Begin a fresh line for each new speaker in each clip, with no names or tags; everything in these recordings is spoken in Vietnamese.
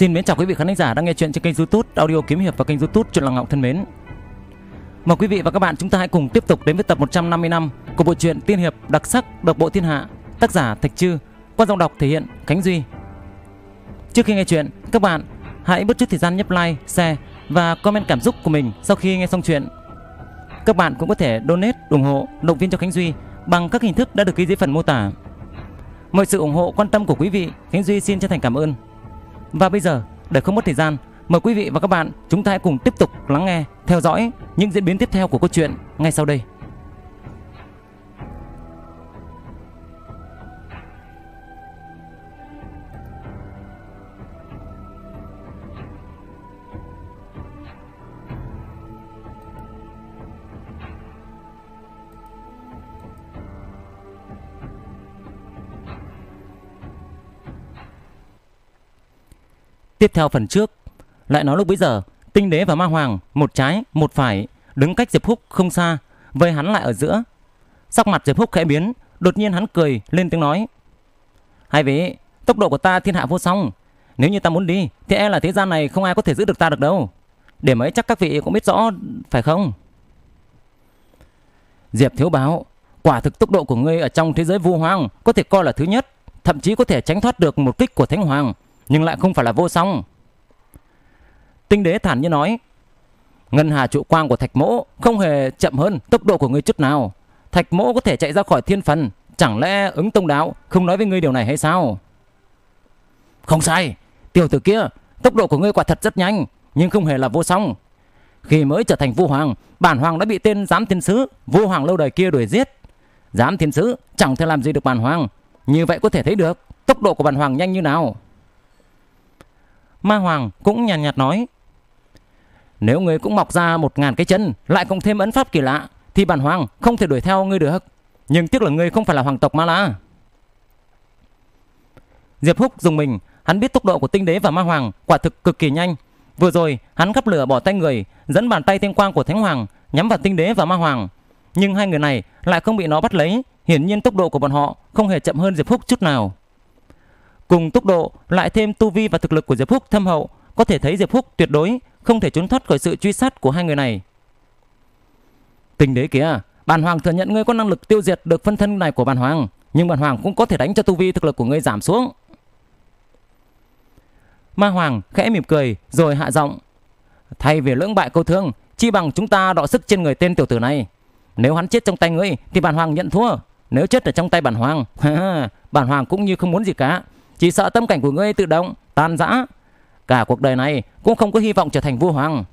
Xin mến chào quý vị khán giả đang nghe chuyện trên kênh YouTube Audio Kiếm Hiệp và kênh YouTube Truyện Lòng Ngọc thân mến. Mời quý vị và các bạn chúng ta hãy cùng tiếp tục đến với tập 155 của bộ truyện tiên hiệp đặc sắc Độc Bộ Thiên Hạ, tác giả Thạch Trư, qua giọng đọc thể hiện Khánh Duy. Trước khi nghe chuyện, các bạn hãy bớt chút thời gian nhấp like, share và comment cảm xúc của mình sau khi nghe xong chuyện. Các bạn cũng có thể donate ủng hộ, động viên cho Khánh Duy bằng các hình thức đã được ghi dưới phần mô tả. Mọi sự ủng hộ quan tâm của quý vị, Khánh Duy xin chân thành cảm ơn. Và bây giờ, để không mất thời gian, mời quý vị và các bạn chúng ta hãy cùng tiếp tục lắng nghe, theo dõi những diễn biến tiếp theo của câu chuyện ngay sau đây. Tiếp theo phần trước, lại nói lúc bấy giờ, Tinh Đế và Ma Hoàng một trái, một phải, đứng cách Diệp Húc không xa, vây hắn lại ở giữa. Sắc mặt Diệp Húc khẽ biến, đột nhiên hắn cười lên tiếng nói: "Hai vị, tốc độ của ta thiên hạ vô song, nếu như ta muốn đi thì e là thế gian này không ai có thể giữ được ta được đâu. Để mấy chắc các vị cũng biết rõ phải không?" Diệp Thiếu Báo, quả thực tốc độ của ngươi ở trong thế giới vu hoang có thể coi là thứ nhất, thậm chí có thể tránh thoát được một kích của Thánh Hoàng nhưng lại không phải là vô song. Tinh đế thản nhiên nói, ngân hà trụ quang của thạch mỗ không hề chậm hơn tốc độ của ngươi chút nào. Thạch mỗ có thể chạy ra khỏi thiên phần, chẳng lẽ ứng tông đạo không nói với ngươi điều này hay sao? Không sai, tiểu tử kia, tốc độ của ngươi quả thật rất nhanh, nhưng không hề là vô song. Khi mới trở thành vua hoàng, bản hoàng đã bị tên giám thiên sứ, vua hoàng lâu đời kia đuổi giết. Giám thiên sứ chẳng thể làm gì được bản hoàng, như vậy có thể thấy được tốc độ của bản hoàng nhanh như nào. Ma Hoàng cũng nhàn nhạt, nhạt nói Nếu ngươi cũng mọc ra một ngàn cái chân Lại cộng thêm ấn pháp kỳ lạ Thì bản Hoàng không thể đuổi theo ngươi được. Nhưng tiếc là ngươi không phải là hoàng tộc Ma La. Diệp Húc dùng mình Hắn biết tốc độ của tinh đế và ma hoàng Quả thực cực kỳ nhanh. Vừa rồi hắn gấp lửa bỏ tay người Dẫn bàn tay thiên quang của thánh hoàng Nhắm vào tinh đế và ma hoàng. Nhưng hai người này lại không bị nó bắt lấy Hiển nhiên tốc độ của bọn họ không hề chậm hơn Diệp Húc chút nào. Cùng tốc độ lại thêm tu vi và thực lực của Diệp Húc thâm hậu, có thể thấy Diệp Húc tuyệt đối không thể trốn thoát khỏi sự truy sát của hai người này. Tình đế kìa, bản hoàng thừa nhận ngươi có năng lực tiêu diệt được phân thân này của bản hoàng, nhưng bản hoàng cũng có thể đánh cho tu vi thực lực của ngươi giảm xuống. Ma hoàng khẽ mỉm cười rồi hạ giọng, thay vì lưỡng bại câu thương, chi bằng chúng ta đọ sức trên người tên tiểu tử này. Nếu hắn chết trong tay ngươi thì bản hoàng nhận thua, nếu chết ở trong tay bản hoàng, bản hoàng cũng như không muốn gì cả, chỉ sợ tâm cảnh của ngươi tự động tan rã. Cả cuộc đời này cũng không có hy vọng trở thành vua hoàng.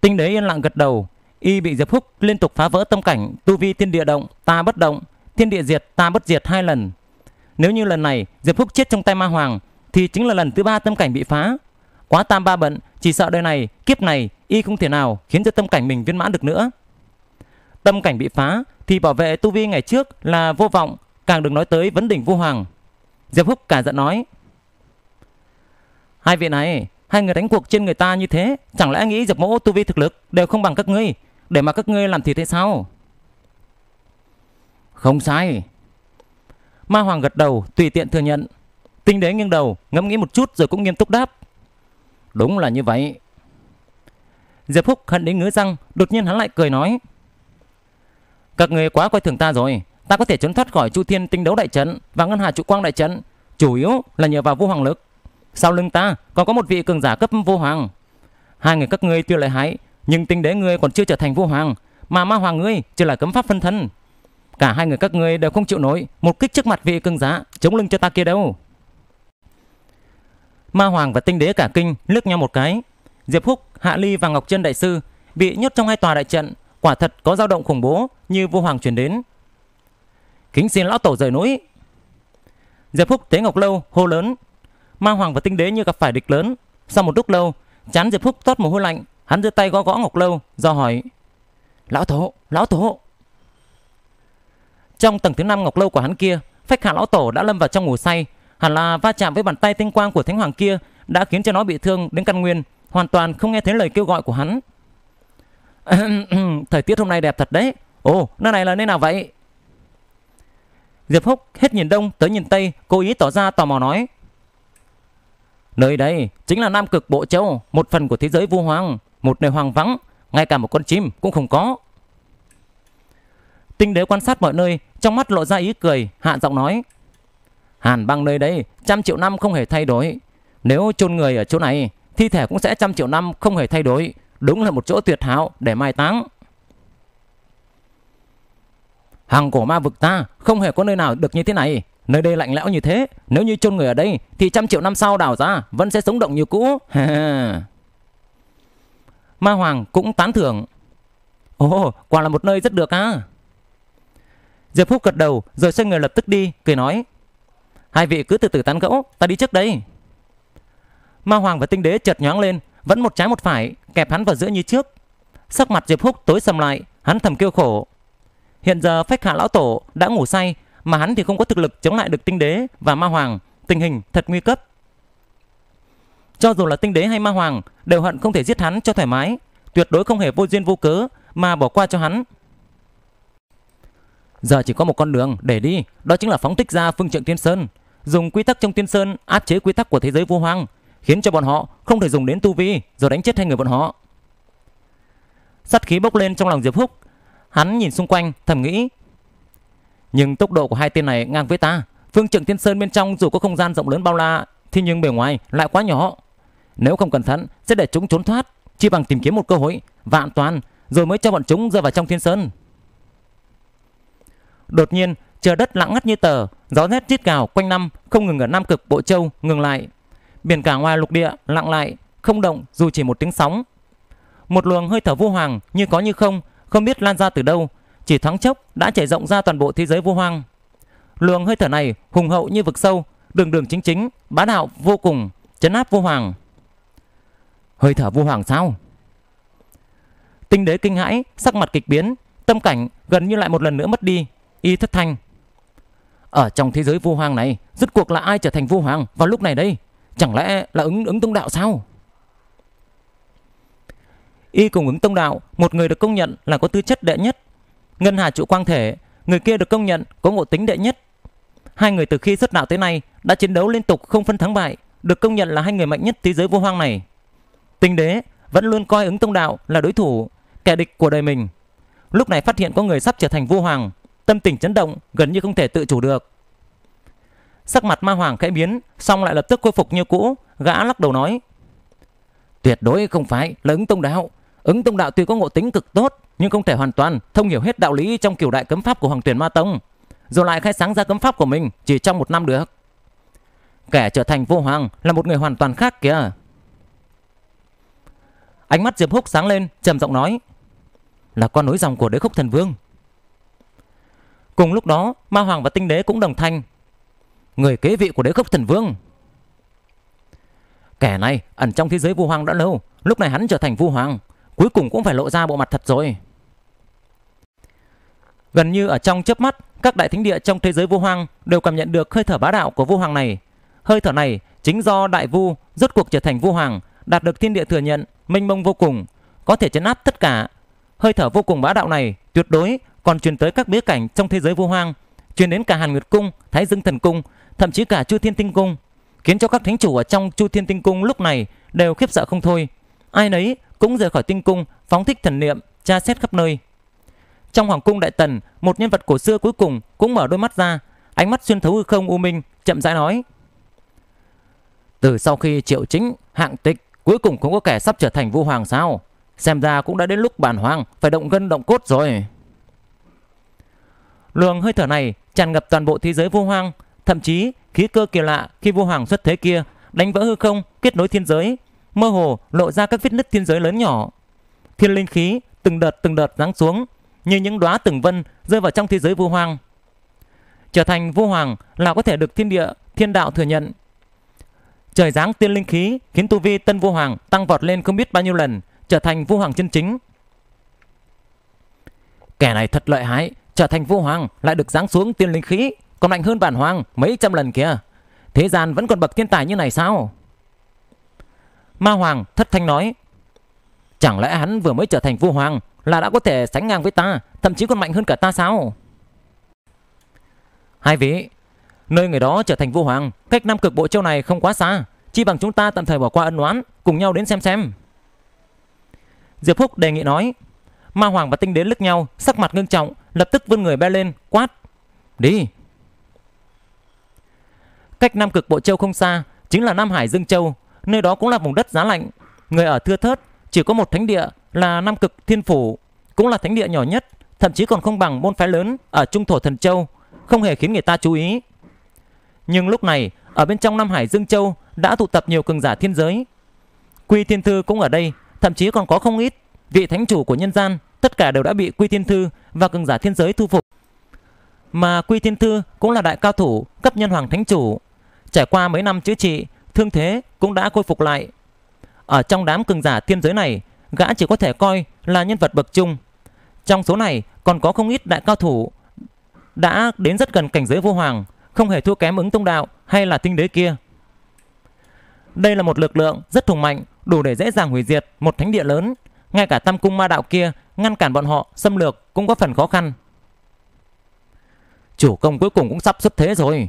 Tinh đế yên lặng gật đầu. Y bị Diệp Húc liên tục phá vỡ tâm cảnh, Tu vi thiên địa động, ta bất động, Thiên địa diệt, ta bất diệt hai lần. Nếu như lần này Diệp Húc chết trong tay ma hoàng, Thì chính là lần thứ ba tâm cảnh bị phá. Quá tam ba bận, Chỉ sợ đời này, kiếp này, Y không thể nào khiến cho tâm cảnh mình viên mãn được nữa. Tâm cảnh bị phá, Thì bảo vệ tu vi ngày trước là vô vọng Càng đừng nói tới vấn đỉnh vua hoàng. Diệp Húc cả giận nói, Hai vị này, Hai người đánh cuộc trên người ta như thế, Chẳng lẽ nghĩ Diệp Mỗ tu vi, thực lực Đều không bằng các ngươi, Để mà các ngươi làm thì thế sao? Không sai. Ma Hoàng gật đầu, tùy tiện thừa nhận. Tinh đế nghiêng đầu, ngẫm nghĩ một chút rồi cũng nghiêm túc đáp, Đúng là như vậy. Diệp Húc hận đến ngứa răng, Đột nhiên hắn lại cười nói, Các người quá coi thường ta rồi ta có thể trốn thoát khỏi Chu Thiên Tinh Đấu đại trận và Ngân Hà Trụ Quang đại trận, chủ yếu là nhờ vào vô hoàng lực. Sau lưng ta còn có một vị cường giả cấp vô hoàng. Hai người các ngươi tuy lợi hại, nhưng tinh đế ngươi còn chưa trở thành vô hoàng, mà ma hoàng ngươi chưa là cấm pháp phân thân. Cả hai người các ngươi đều không chịu nổi một kích trước mặt vị cường giả chống lưng cho ta kia đâu. Ma hoàng và tinh đế cả kinh lướt nhau một cái. Diệp Húc, Hạ Ly và Ngọc chân đại sư bị nhốt trong hai tòa đại trận, quả thật có dao động khủng bố như vô hoàng truyền đến. Kính xin lão tổ rời núi. Diệp Phúc thấy Ngọc Lâu hô lớn Ma Hoàng và Tinh Đế như gặp phải địch lớn. Sau một lúc lâu Chán Diệp Phúc toát mồ hôi lạnh Hắn giơ tay gõ gõ Ngọc Lâu do hỏi Lão tổ, lão tổ. Trong tầng thứ năm Ngọc Lâu của hắn kia Phách hạ lão tổ đã lâm vào trong ngủ say Hẳn là va chạm với bàn tay tinh quang của Thánh Hoàng kia Đã khiến cho nó bị thương đến căn nguyên Hoàn toàn không nghe thấy lời kêu gọi của hắn. Thời tiết hôm nay đẹp thật đấy. Ồ, nơi này là nơi nào vậy? Diệp Húc hết nhìn đông tới nhìn tây, cố ý tỏ ra tò mò nói. Nơi đây chính là Nam Cực Bộ Châu, một phần của thế giới vu hoàng, một nơi hoang vắng, ngay cả một con chim cũng không có. Tinh đế quan sát mọi nơi, trong mắt lộ ra ý cười, hạ giọng nói. Hàn băng nơi đây, trăm triệu năm không hề thay đổi. Nếu chôn người ở chỗ này, thi thể cũng sẽ trăm triệu năm không hề thay đổi. Đúng là một chỗ tuyệt hảo để mai táng. Hàng cổ ma vực ta không hề có nơi nào được như thế này. Nơi đây lạnh lẽo như thế, nếu như chôn người ở đây thì trăm triệu năm sau đào ra vẫn sẽ sống động như cũ. Ma Hoàng cũng tán thưởng. Ồ, quả là một nơi rất được á. Diệp Phúc gật đầu rồi xoay người lập tức đi, cười nói. Hai vị cứ từ từ tán gẫu, ta đi trước đây. Ma Hoàng và Tinh Đế chợt nhoáng lên, vẫn một trái một phải, kẹp hắn vào giữa như trước. Sắc mặt Diệp Phúc tối sầm lại, hắn thầm kêu khổ. Hiện giờ phách hạ lão tổ đã ngủ say, mà hắn thì không có thực lực chống lại được Tinh Đế và Ma Hoàng, tình hình thật nguy cấp. Cho dù là Tinh Đế hay Ma Hoàng, đều hận không thể giết hắn cho thoải mái, tuyệt đối không hề vô duyên vô cớ mà bỏ qua cho hắn. Giờ chỉ có một con đường để đi, đó chính là phóng thích ra phương trượng Tiên Sơn, dùng quy tắc trong Tiên Sơn áp chế quy tắc của thế giới vô hoang, khiến cho bọn họ không thể dùng đến tu vi rồi đánh chết hai người bọn họ. Sắt khí bốc lên trong lòng Diệp Húc, hắn nhìn xung quanh thầm nghĩ, nhưng tốc độ của hai tên này ngang với ta, phương trượng thiên Sơn bên trong dù có không gian rộng lớn bao la, thì nhưng bề ngoài lại quá nhỏ. Nếu không cẩn thận sẽ để chúng trốn thoát, chỉ bằng tìm kiếm một cơ hội vạn toàn rồi mới cho bọn chúng rơi vào trong Thiên Sơn. Đột nhiên, trời đất lặng ngắt như tờ, gió rét rít gào quanh năm, không ngừng ở Nam Cực Bộ Châu ngừng lại. Biển cả ngoài lục địa lặng lại, không động dù chỉ một tiếng sóng. Một luồng hơi thở vô hoàng như có như không, không biết lan ra từ đâu, chỉ thoáng chốc đã trải rộng ra toàn bộ thế giới vô hoang. Luồng hơi thở này hùng hậu như vực sâu, đường đường chính chính, bá đạo vô cùng, chấn áp vô hoàng. Hơi thở vô hoàng sao? Tinh đế kinh hãi, sắc mặt kịch biến, tâm cảnh gần như lại một lần nữa mất đi, y thất thanh. Ở trong thế giới vô hoàng này, rốt cuộc là ai trở thành vô hoàng vào lúc này đây? Chẳng lẽ là ứng ứng tông đạo sao? Y cùng ứng tông đạo, một người được công nhận là có tư chất đệ nhất. Ngân Hà trụ quang thể, người kia được công nhận có ngộ tính đệ nhất. Hai người từ khi xuất đạo tới nay đã chiến đấu liên tục không phân thắng bại, được công nhận là hai người mạnh nhất thế giới vô hoang này. Tinh đế vẫn luôn coi ứng tông đạo là đối thủ, kẻ địch của đời mình. Lúc này phát hiện có người sắp trở thành vô hoàng, tâm tình chấn động gần như không thể tự chủ được. Sắc mặt ma hoàng khẽ biến, xong lại lập tức khôi phục như cũ, gã lắc đầu nói: "Tuyệt đối không phải là ứng tông đạo, ứng tông đạo tuy có ngộ tính cực tốt, nhưng không thể hoàn toàn thông hiểu hết đạo lý trong kiểu đại cấm pháp của Hoàng Tuyển Ma Tông, rồi lại khai sáng ra cấm pháp của mình chỉ trong một năm được. Kẻ trở thành vô hoàng là một người hoàn toàn khác kìa." Ánh mắt Diệp Húc sáng lên, trầm giọng nói: "Là con nối dòng của Đế Khúc Thần Vương." Cùng lúc đó, Ma Hoàng và Tinh Đế cũng đồng thanh. Người kế vị của Đế Khốc Thần Vương. Kẻ này ẩn trong thế giới vu hoàng đã lâu, lúc này hắn trở thành vu hoàng, cuối cùng cũng phải lộ ra bộ mặt thật rồi. Gần như ở trong chớp mắt, các đại thánh địa trong thế giới vô hoang đều cảm nhận được hơi thở bá đạo của vô hoàng này. Hơi thở này chính do đại vu rốt cuộc trở thành vô hoàng, đạt được thiên địa thừa nhận, mênh mông vô cùng, có thể chấn áp tất cả. Hơi thở vô cùng bá đạo này tuyệt đối còn truyền tới các bế cảnh trong thế giới vô hoang, truyền đến cả Hàn Nguyệt cung, Thái Dương Thần cung, thậm chí cả Chu Thiên Tinh cung, khiến cho các thánh chủ ở trong Chu Thiên Tinh cung lúc này đều khiếp sợ không thôi. Ai nấy cũng rời khỏi tinh cung, phóng thích thần niệm, tra xét khắp nơi. Trong hoàng cung đại tần, một nhân vật cổ xưa cuối cùng cũng mở đôi mắt ra, ánh mắt xuyên thấu hư không u minh, chậm rãi nói: "Từ sau khi Triệu Chính hạng tịch, cuối cùng cũng có kẻ sắp trở thành vua hoàng sao? Xem ra cũng đã đến lúc bản hoàng phải động gân động cốt rồi." Luồng hơi thở này tràn ngập toàn bộ thế giới vô hoang, thậm chí khí cơ kỳ lạ khi vua hoàng xuất thế kia đánh vỡ hư không, kết nối thiên giới, mơ hồ lộ ra các vết nứt thiên giới lớn nhỏ. Thiên linh khí từng đợt từng đợt giáng xuống, như những đóa từng vân rơi vào trong thế giới vô hoang. Trở thành vô hoàng là có thể được thiên địa, thiên đạo thừa nhận. Trời giáng tiên linh khí khiến tu vi tân vô hoàng tăng vọt lên không biết bao nhiêu lần, trở thành vô hoàng chân chính. Kẻ này thật lợi hại, trở thành vô hoàng lại được giáng xuống tiên linh khí còn mạnh hơn bản hoàng mấy trăm lần kìa thế gian vẫn còn bậc thiên tài như này sao ma hoàng thất thanh nói chẳng lẽ hắn vừa mới trở thành vua hoàng là đã có thể sánh ngang với ta thậm chí còn mạnh hơn cả ta sao hai vị nơi người đó trở thành vua hoàng cách nam cực bộ châu này không quá xa Chi bằng chúng ta tạm thời bỏ qua ân oán, cùng nhau đến xem xem. Diệp Phúc đề nghị nói. Ma Hoàng và Tinh Đế lướt nhau, sắc mặt ngưng trọng, lập tức vươn người bay lên, quát. Đi. Cách Nam Cực Bộ Châu không xa, chính là Nam Hải Dương Châu, nơi đó cũng là vùng đất giá lạnh. Người ở thưa thớt, chỉ có một thánh địa là Nam Cực Thiên Phủ, cũng là thánh địa nhỏ nhất, thậm chí còn không bằng môn phái lớn ở Trung Thổ Thần Châu, không hề khiến người ta chú ý. Nhưng lúc này, ở bên trong Nam Hải Dương Châu đã tụ tập nhiều cường giả thiên giới. Quy Thiên Thư cũng ở đây, thậm chí còn có không ít vị thánh chủ của nhân gian, tất cả đều đã bị Quy Thiên Thư và cường giả thiên giới thu phục. Mà Quy Thiên Thư cũng là đại cao thủ cấp nhân hoàng thánh chủ, trải qua mấy năm chữa trị, thương thế cũng đã khôi phục lại. Ở trong đám cường giả thiên giới này, gã chỉ có thể coi là nhân vật bậc trung. Trong số này còn có không ít đại cao thủ đã đến rất gần cảnh giới vô hoàng, không hề thua kém ứng tông đạo hay là tinh đế kia. Đây là một lực lượng rất hùng mạnh, đủ để dễ dàng hủy diệt một thánh địa lớn. Ngay cả tam cung ma đạo kia ngăn cản bọn họ xâm lược cũng có phần khó khăn. Chủ công cuối cùng cũng sắp xuất thế rồi.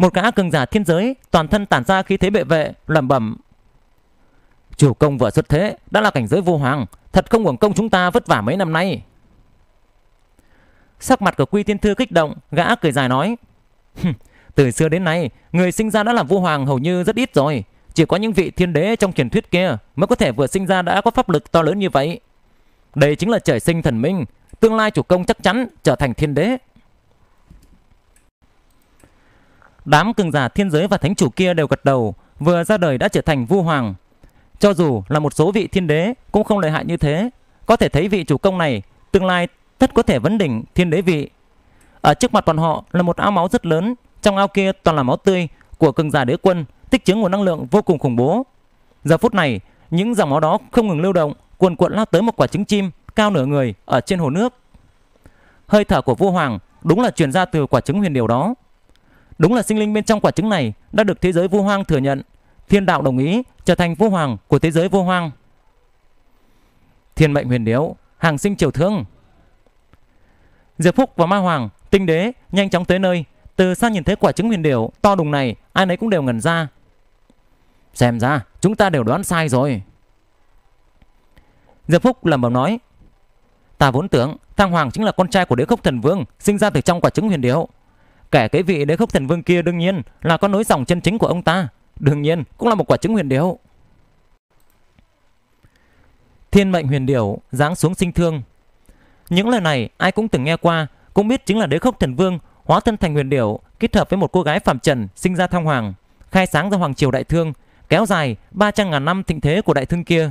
Một gã cường giả thiên giới toàn thân tản ra khí thế bệ vệ, lẩm bẩm. Chủ công vừa xuất thế đã là cảnh giới vô hoàng, thật không uổng công chúng ta vất vả mấy năm nay. Sắc mặt của Quy Tiên Thư kích động, gã cười dài nói. Từ xưa đến nay, người sinh ra đã là vô hoàng hầu như rất ít rồi. Chỉ có những vị thiên đế trong truyền thuyết kia mới có thể vừa sinh ra đã có pháp lực to lớn như vậy. Đây chính là trời sinh thần minh, tương lai chủ công chắc chắn trở thành thiên đế. Đám cường giả thiên giới và thánh chủ kia đều gật đầu, vừa ra đời đã trở thành vua hoàng. Cho dù là một số vị thiên đế cũng không lợi hại như thế, có thể thấy vị chủ công này tương lai tất có thể vấn đỉnh thiên đế vị. Ở trước mặt bọn họ là một ao máu rất lớn, trong ao kia toàn là máu tươi của cường giả đế quân, tích chứa nguồn năng lượng vô cùng khủng bố. Giờ phút này, những dòng máu đó không ngừng lưu động, cuồn cuộn lao tới một quả trứng chim cao nửa người ở trên hồ nước. Hơi thở của vua hoàng đúng là truyền ra từ quả trứng huyền điều đó. Đúng là sinh linh bên trong quả trứng này đã được thế giới vô hoang thừa nhận, thiên đạo đồng ý trở thành vua hoàng của thế giới vô hoang. Thiên mệnh huyền điếu, hàng sinh triều thương. Diệp Phúc và Ma Hoàng, Tinh Đế nhanh chóng tới nơi, từ xa nhìn thấy quả trứng huyền điểu to đùng này, ai nấy cũng đều ngẩn ra. Xem ra chúng ta đều đoán sai rồi. Diệp Phúc lẩm bẩm nói, ta vốn tưởng Thang Hoàng chính là con trai của Đế Khốc Thần Vương, sinh ra từ trong quả trứng huyền điểu. Kẻ cái vị Đế Khốc Thần Vương kia đương nhiên là con nối dòng chân chính của ông ta, đương nhiên cũng là một quả trứng huyền điểu. Thiên mệnh huyền điểu giáng xuống sinh thương. Những lời này ai cũng từng nghe qua, cũng biết chính là Đế Khốc Thần Vương hóa thân thành huyền điểu kết hợp với một cô gái phạm trần sinh ra thăng hoàng, khai sáng ra hoàng triều đại thương, kéo dài 300 ngàn năm thịnh thế của đại thương kia.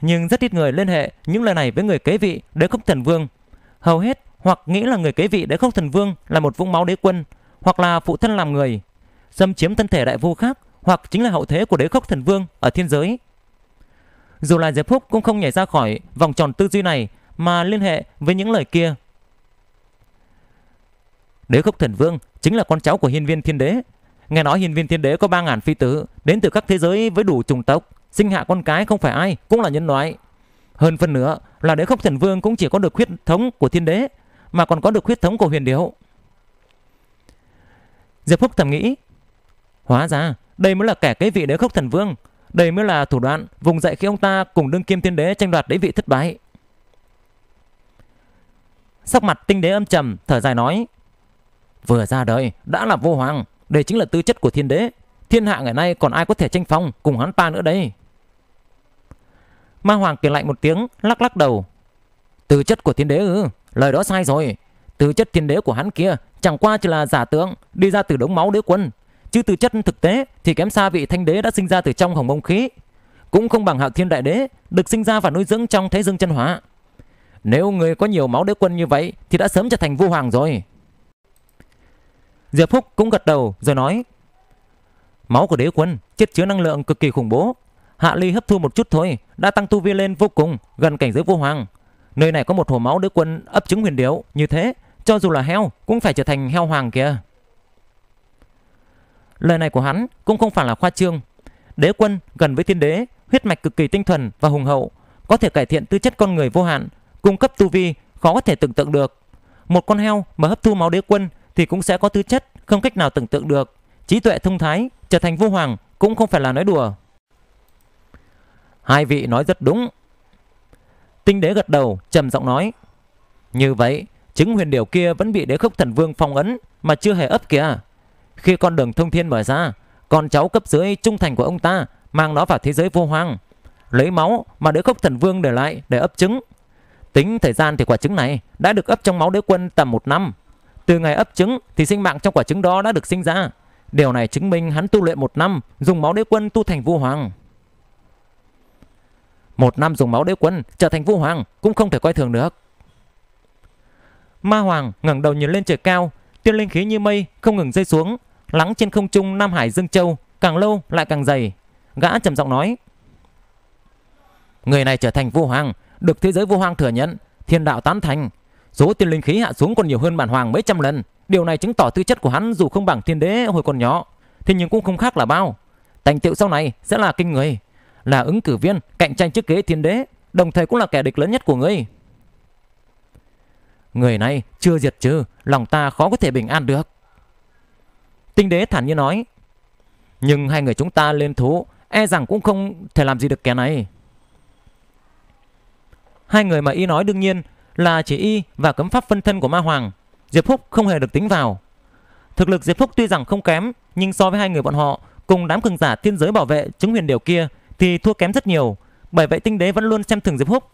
Nhưng rất ít người liên hệ những lời này với người kế vị đế khốc thần vương. Hầu hết hoặc nghĩ là người kế vị đế khốc thần vương là một vũng máu đế quân, hoặc là phụ thân làm người, xâm chiếm thân thể đại vua khác, hoặc chính là hậu thế của đế khốc thần vương ở thiên giới. Dù là Diệp Phúc cũng không nhảy ra khỏi vòng tròn tư duy này mà liên hệ với những lời kia. Đế khốc thần vương chính là con cháu của hiên viên thiên đế. Nghe nói hiên viên thiên đế có ba ngàn phi tử đến từ các thế giới với đủ chủng tộc. Sinh hạ con cái không phải ai cũng là nhân loại. Hơn phần nữa là đế khốc thần vương cũng chỉ có được huyết thống của thiên đế mà còn có được huyết thống của huyền điệu. Diệp Phúc thầm nghĩ, Hóa ra, đây mới là kẻ kế vị đế khốc thần vương, Đây mới là thủ đoạn vùng dậy khi ông ta cùng đương kim thiên đế tranh đoạt đế vị thất bại. Sắc mặt tinh đế âm trầm, thở dài nói, Vừa ra đời, đã là vô hoàng, Đây chính là tư chất của thiên đế, Thiên hạ ngày nay còn ai có thể tranh phong cùng hắn ta nữa đây? Ma hoàng kể lạnh một tiếng, Lắc lắc đầu, Tư chất của thiên đế ư? Lời đó sai rồi. Tư chất thiên đế của hắn kia, Chẳng qua chỉ là giả tượng Đi ra từ đống máu đế quân. Chứ tư chất thực tế Thì kém xa vị thanh đế đã sinh ra từ trong hồng mông khí. Cũng không bằng hạo thiên đại đế, Được sinh ra và nuôi dưỡng trong thế dương chân hóa Nếu người có nhiều máu đế quân như vậy, Thì đã sớm trở thành vua hoàng rồi. Diệp Phúc cũng gật đầu, rồi nói, Máu của đế quân chất chứa năng lượng cực kỳ khủng bố. Hạ Ly hấp thu một chút thôi, Đã tăng tu vi lên vô cùng, Gần cảnh giới vô hoàng. Nơi này có một hồ máu đế quân ấp trứng huyền điếu. Như thế cho dù là heo Cũng phải trở thành heo hoàng kìa. Lời này của hắn cũng không phải là khoa trương. Đế quân gần với thiên đế Huyết mạch cực kỳ tinh thuần và hùng hậu Có thể cải thiện tư chất con người vô hạn Cung cấp tu vi khó có thể tưởng tượng được. Một con heo mà hấp thu máu đế quân thì cũng sẽ có tư chất không cách nào tưởng tượng được, trí tuệ thông thái, trở thành vô hoàng cũng không phải là nói đùa. Hai vị nói rất đúng. Tinh đế gật đầu, trầm giọng nói. Như vậy, chứng huyền điều kia vẫn bị đế khốc thần vương phong ấn mà chưa hề ấp kìa. Khi con đường thông thiên mở ra, con cháu cấp dưới trung thành của ông ta mang nó vào thế giới vô hoang. Lấy máu mà đế khốc thần vương để lại để ấp trứng. Tính thời gian thì quả trứng này đã được ấp trong máu đế quân tầm một năm. Từ ngày ấp trứng thì sinh mạng trong quả trứng đó đã được sinh ra. Điều này chứng minh hắn tu luyện một năm dùng máu đế quân tu thành vua hoàng. Một năm dùng máu đế quân trở thành vua hoàng cũng không thể coi thường được. Ma hoàng ngẩng đầu nhìn lên trời cao, tiên linh khí như mây không ngừng rơi xuống, lắng trên không trung Nam Hải Dương Châu, càng lâu lại càng dày. Gã trầm giọng nói: Người này trở thành vua hoàng, được thế giới vua hoàng thừa nhận, thiên đạo tán thành. Số tiên linh khí hạ xuống còn nhiều hơn bản hoàng mấy trăm lần. Điều này chứng tỏ tư chất của hắn dù không bằng thiên đế hồi còn nhỏ, thì nhưng cũng không khác là bao. Thành tựu sau này sẽ là kinh người, là ứng cử viên cạnh tranh chức ghế thiên đế, đồng thời cũng là kẻ địch lớn nhất của ngươi. Người này chưa diệt trừ, lòng ta khó có thể bình an được. Tinh đế thản nhiên nói. Nhưng hai người chúng ta lên thú, e rằng cũng không thể làm gì được kẻ này. Hai người mà y nói đương nhiên là chỉ y và cấm pháp phân thân của ma hoàng. Diệp Phúc không hề được tính vào. Thực lực Diệp Phúc tuy rằng không kém, nhưng so với hai người bọn họ cùng đám cường giả thiên giới bảo vệ chứng huyền điều kia thì thua kém rất nhiều. Bởi vậy tinh đế vẫn luôn xem thường Diệp Phúc.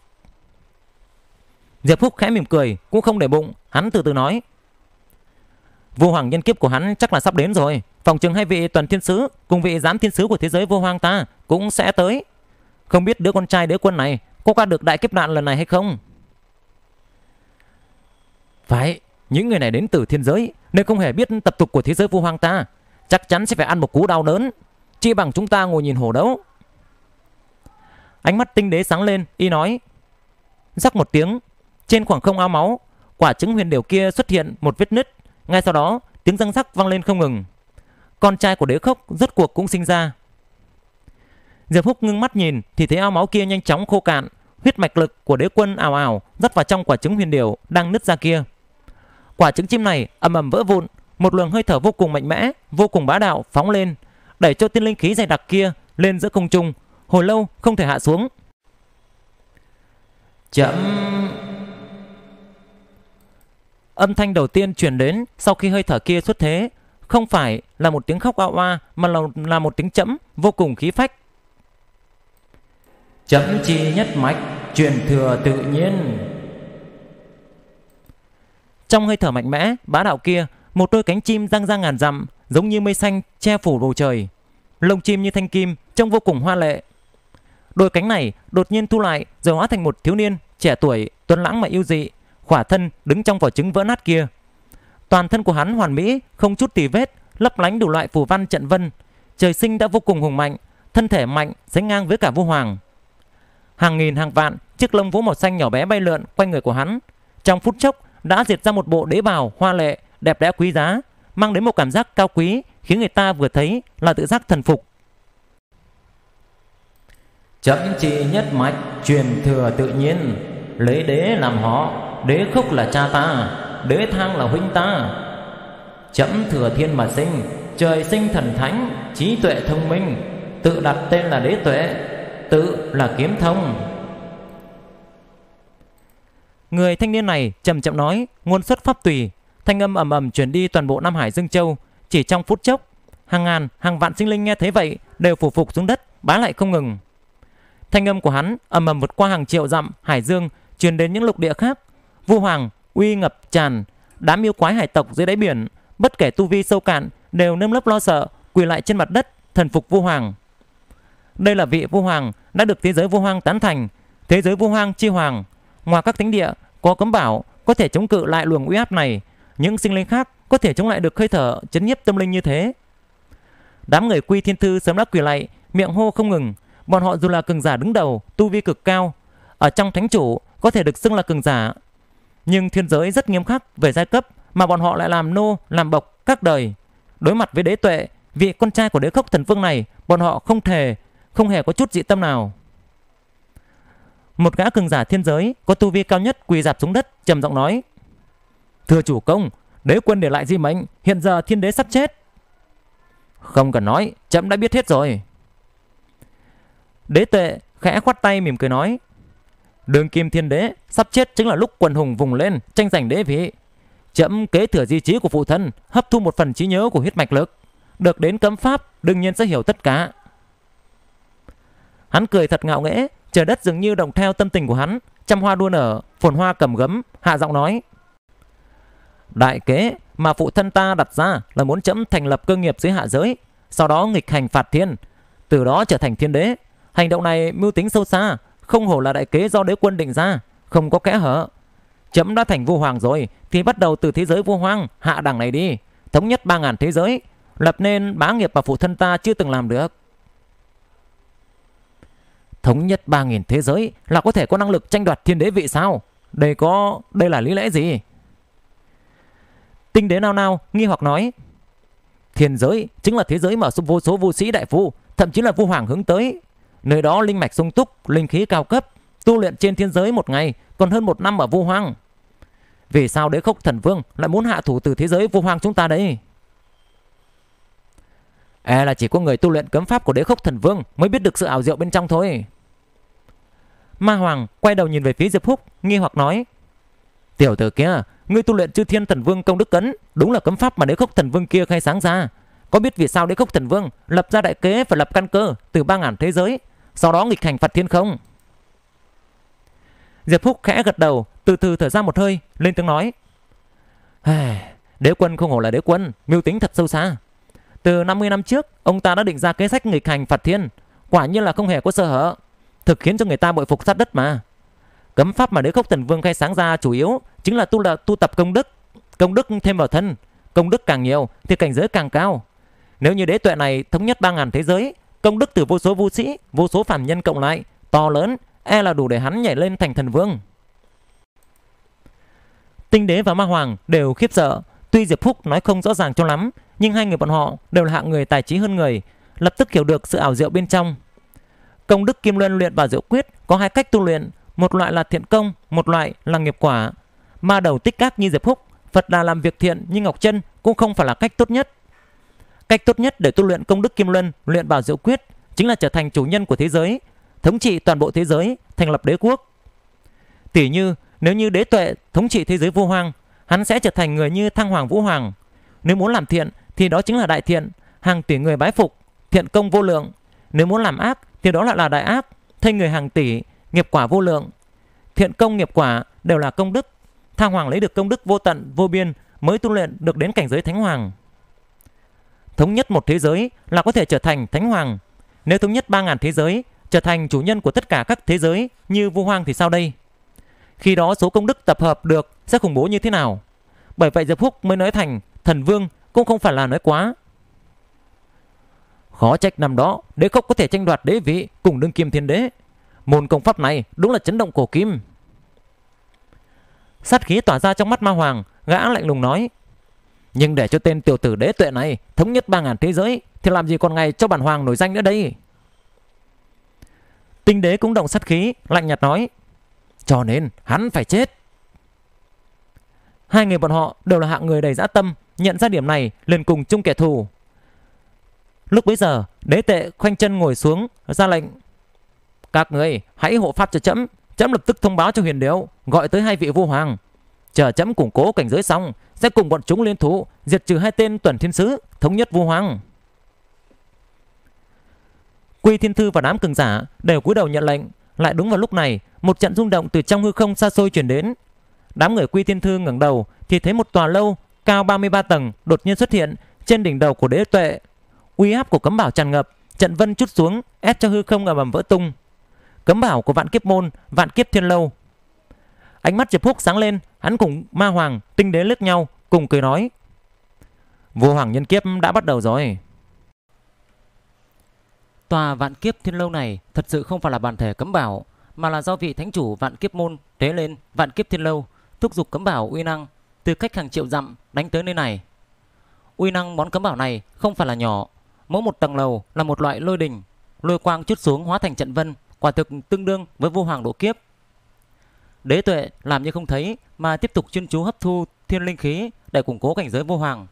Diệp Phúc khẽ mỉm cười, cũng không để bụng, hắn từ từ nói: Vô hoàng nhân kiếp của hắn chắc là sắp đến rồi, phòng trường hai vị tuần thiên sứ cùng vị giám thiên sứ của thế giới vô hoàng ta cũng sẽ tới. Không biết đứa con trai đế quân này có qua được đại kiếp nạn lần này hay không? Phải, những người này đến từ thiên giới nên không hề biết tập tục của thế giới vô hoàng ta, chắc chắn sẽ phải ăn một cú đau đớn. Chỉ bằng chúng ta ngồi nhìn hồ đấu. Ánh mắt tinh đế sáng lên, y nói: Rắc một tiếng, trên khoảng không áo máu, quả trứng huyền điểu kia xuất hiện một vết nứt. Ngay sau đó, tiếng răng rắc vang lên không ngừng. Con trai của đế khốc rốt cuộc cũng sinh ra. Diệp Húc ngưng mắt nhìn thì thấy áo máu kia nhanh chóng khô cạn, huyết mạch lực của đế quân ảo ảo dắt vào trong quả trứng huyền điểu đang nứt ra kia. Quả trứng chim này ầm ầm vỡ vụn, một luồng hơi thở vô cùng mạnh mẽ, vô cùng bá đạo phóng lên, đẩy cho tiên linh khí dày đặc kia lên giữa không trung, hồi lâu không thể hạ xuống. Chậm Âm thanh đầu tiên truyền đến sau khi hơi thở kia xuất thế, không phải là một tiếng khóc oa oa mà là, là một tiếng chẫm vô cùng khí phách. Chấm chi nhất mạch, truyền thừa tự nhiên. Trong hơi thở mạnh mẽ, bá đạo kia, một đôi cánh chim răng ra ngàn dặm, giống như mây xanh che phủ bầu trời. Lông chim như thanh kim, trông vô cùng hoa lệ. Đôi cánh này đột nhiên thu lại rồi hóa thành một thiếu niên trẻ tuổi, tuấn lãng mà yêu dị, khỏa thân đứng trong vỏ trứng vỡ nát kia. Toàn thân của hắn hoàn mỹ, không chút tì vết, lấp lánh đủ loại phù văn trận vân. Trời sinh đã vô cùng hùng mạnh, thân thể mạnh, sánh ngang với cả vua hoàng. Hàng nghìn hàng vạn chiếc lông vũ màu xanh nhỏ bé bay lượn quanh người của hắn. Trong phút chốc đã diệt ra một bộ đế bào hoa lệ, đẹp đẽ quý giá, mang đến một cảm giác cao quý, khiến người ta vừa thấy là tự giác thần phục. Chấm chi nhất mạch, truyền thừa tự nhiên, lấy đế làm họ, đế khúc là cha ta, đế thang là huynh ta. Chấm thừa thiên mà sinh, trời sinh thần thánh, trí tuệ thông minh, tự đặt tên là đế tuệ, tự là kiếm thông. Người thanh niên này chậm chậm nói, ngôn xuất pháp tùy, thanh âm ầm ầm truyền đi toàn bộ Nam Hải Dương Châu, chỉ trong phút chốc, hàng ngàn, hàng vạn sinh linh nghe thấy vậy đều phủ phục xuống đất, bá lại không ngừng. Thanh âm của hắn ầm ầm vượt qua hàng triệu dặm hải dương truyền đến những lục địa khác. Vu hoàng uy ngập tràn, đám yêu quái hải tộc dưới đáy biển, bất kể tu vi sâu cạn đều nơm lớp lo sợ, quỳ lại trên mặt đất, thần phục Vu hoàng. Đây là vị Vu hoàng đã được thế giới Vu hoàng tán thành, thế giới Vu hoàng chi hoàng. Ngoài các thánh địa có cấm bảo có thể chống cự lại luồng uy áp này, những sinh linh khác có thể chống lại được hơi thở chấn nhiếp tâm linh như thế. Đám người quy thiên thư sớm đã quỳ lại, miệng hô không ngừng, Bọn họ dù là cường giả đứng đầu, tu vi cực cao, ở trong thánh chủ có thể được xưng là cường giả. Nhưng thiên giới rất nghiêm khắc về giai cấp mà bọn họ lại làm nô, làm bộc các đời. Đối mặt với đế tuệ, vị con trai của đế khốc thần vương này, bọn họ không thể, không hề có chút dị tâm nào. Một gã cường giả thiên giới có tu vi cao nhất quỳ dạp xuống đất, trầm giọng nói: "Thưa chủ công, đế quân để lại di mệnh, hiện giờ thiên đế sắp chết." Không cần nói, chậm đã biết hết rồi. Đế tuệ khẽ khoát tay mỉm cười nói. Đường kim thiên đế sắp chết chính là lúc quần hùng vùng lên tranh giành đế vị. Chậm kế thừa di trí của phụ thân, hấp thu một phần trí nhớ của huyết mạch lực. Được đến cấm pháp, đương nhiên sẽ hiểu tất cả. Hắn cười thật ngạo nghễ, trời đất dường như đồng theo tâm tình của hắn. Trăm hoa đua nở, phồn hoa cầm gấm, hạ giọng nói. Đại kế mà phụ thân ta đặt ra là muốn chấm thành lập cơ nghiệp dưới hạ giới, sau đó nghịch hành phạt thiên, từ đó trở thành thiên đế. Hành động này mưu tính sâu xa, không hổ là đại kế do đế quân định ra, không có kẽ hở. Chấm đã thành vua hoàng rồi thì bắt đầu từ thế giới vua hoang hạ đẳng này đi, thống nhất ba ngàn thế giới, lập nên bá nghiệp mà phụ thân ta chưa từng làm được. Thống nhất ba nghìn thế giới là có thể có năng lực tranh đoạt thiên đế vị sao? Đây có đây là lý lẽ gì? Tinh đế nao nao nghi hoặc nói Thiên giới chính là thế giới mà vô số vô sĩ đại phu Thậm chí là vua hoàng hướng tới Nơi đó linh mạch sung túc, linh khí cao cấp Tu luyện trên thiên giới một ngày Còn hơn một năm ở vô hoang. Vì sao đế khốc thần vương lại muốn hạ thủ từ thế giới vô hoang chúng ta đấy E là chỉ có người tu luyện cấm pháp của đế khốc thần vương Mới biết được sự ảo diệu bên trong thôi. Ma Hoàng quay đầu nhìn về phía Diệp Húc Nghi hoặc nói Tiểu tử kia Ngươi tu luyện chư thiên thần vương công đức cấn Đúng là cấm pháp mà đế khốc thần vương kia khai sáng ra. Có biết vì sao đế khốc thần vương Lập ra đại kế phải lập căn cơ từ ba ngàn thế giới sau đó nghịch hành phạt thiên không. Diệp Phúc khẽ gật đầu Từ từ thở ra một hơi Lên tiếng nói. Đế quân không hổ là đế quân Mưu tính thật sâu xa. Từ 50 năm trước Ông ta đã định ra kế sách nghịch hành phạt thiên Quả nhiên là không hề có sơ hở Thực khiến cho người ta bội phục sát đất mà. Cấm pháp mà đế khốc thần vương khai sáng ra chủ yếu chính là tu là tu tập công đức, công đức thêm vào thân, công đức càng nhiều thì cảnh giới càng cao. Nếu như đế tuệ này thống nhất ba ngàn thế giới, công đức từ vô số vũ sĩ, vô số phàm nhân cộng lại to lớn, e là đủ để hắn nhảy lên thành thần vương. Tinh đế và ma hoàng đều khiếp sợ, tuy Diệp Phúc nói không rõ ràng cho lắm, nhưng hai người bọn họ đều là hạng người tài trí hơn người, lập tức hiểu được sự ảo diệu bên trong. Công đức kim luân luyện và diệu quyết có hai cách tu luyện, một loại là thiện công, một loại là nghiệp quả. Ma đầu tích các như Diệp Húc, Phật Đà làm việc thiện như Ngọc Chân cũng không phải là cách tốt nhất. Cách tốt nhất để tu luyện công đức kim luân, luyện bảo diệu quyết chính là trở thành chủ nhân của thế giới, thống trị toàn bộ thế giới, thành lập đế quốc. Tỷ như nếu như đế tuệ thống trị thế giới vô hoang, hắn sẽ trở thành người như Thăng Hoàng Vũ Hoàng. Nếu muốn làm thiện thì đó chính là đại thiện, hàng tỷ người bái phục, thiện công vô lượng. Nếu muốn làm ác thì đó lại là đại ác, thay người hàng tỷ, nghiệp quả vô lượng. Thiện công nghiệp quả đều là công đức. thăng Hoàng lấy được công đức vô tận, vô biên mới tu luyện được đến cảnh giới Thánh Hoàng. Thống nhất một thế giới là có thể trở thành Thánh Hoàng. Nếu thống nhất 3.000 thế giới, trở thành chủ nhân của tất cả các thế giới như vua hoang thì sao đây? Khi đó số công đức tập hợp được sẽ khủng bố như thế nào? Bởi vậy Diệp Húc mới nói thành thần vương cũng không phải là nói quá. Khó trách năm đó đế khốc có thể tranh đoạt đế vị cùng đương kim thiên đế. Môn công pháp này đúng là chấn động cổ kim. Sát khí tỏa ra trong mắt ma hoàng, gã lạnh lùng nói. Nhưng để cho tên tiểu tử đế tuệ này thống nhất ba ngàn thế giới thì làm gì còn ngày cho bản hoàng nổi danh nữa đây? Tinh đế cũng động sát khí, lạnh nhạt nói. Cho nên hắn phải chết. Hai người bọn họ đều là hạng người đầy dã tâm, nhận ra điểm này liền cùng chung kẻ thù. Lúc bấy giờ, đế tệ khoanh chân ngồi xuống, ra lệnh các người hãy hộ pháp cho chấm Chấm lập tức thông báo cho huyền điệu Gọi tới hai vị vua hoàng Chờ chấm củng cố cảnh giới xong Sẽ cùng bọn chúng liên thủ Diệt trừ hai tên tuần thiên sứ Thống nhất vua hoàng Quy thiên thư và đám cường giả Đều cúi đầu nhận lệnh. Lại đúng vào lúc này Một trận rung động từ trong hư không xa xôi chuyển đến. Đám người quy thiên thư ngẩng đầu Thì thấy một tòa lâu cao 33 tầng Đột nhiên xuất hiện trên đỉnh đầu của đế tuệ. Uy áp của cấm bảo tràn ngập Trận vân chút xuống ép cho hư không ầm ầm vỡ tung. Cấm bảo của vạn kiếp môn, vạn kiếp thiên lâu. Ánh mắt Diệp Húc sáng lên, hắn cùng ma hoàng, tinh đế lướt nhau, cùng cười nói. Vô hoàng nhân kiếp đã bắt đầu rồi. Tòa vạn kiếp thiên lâu này thật sự không phải là bản thể cấm bảo, mà là do vị thánh chủ vạn kiếp môn tế lên vạn kiếp thiên lâu, thúc giục cấm bảo uy năng từ cách hàng triệu dặm đánh tới nơi này. Uy năng món cấm bảo này không phải là nhỏ, mỗi một tầng lầu là một loại lôi đình, lôi quang chút xuống hóa thành trận vân, quả thực tương đương với vô hoàng độ kiếp. Đế tuệ làm như không thấy mà tiếp tục chuyên chú hấp thu thiên linh khí để củng cố cảnh giới vô hoàng.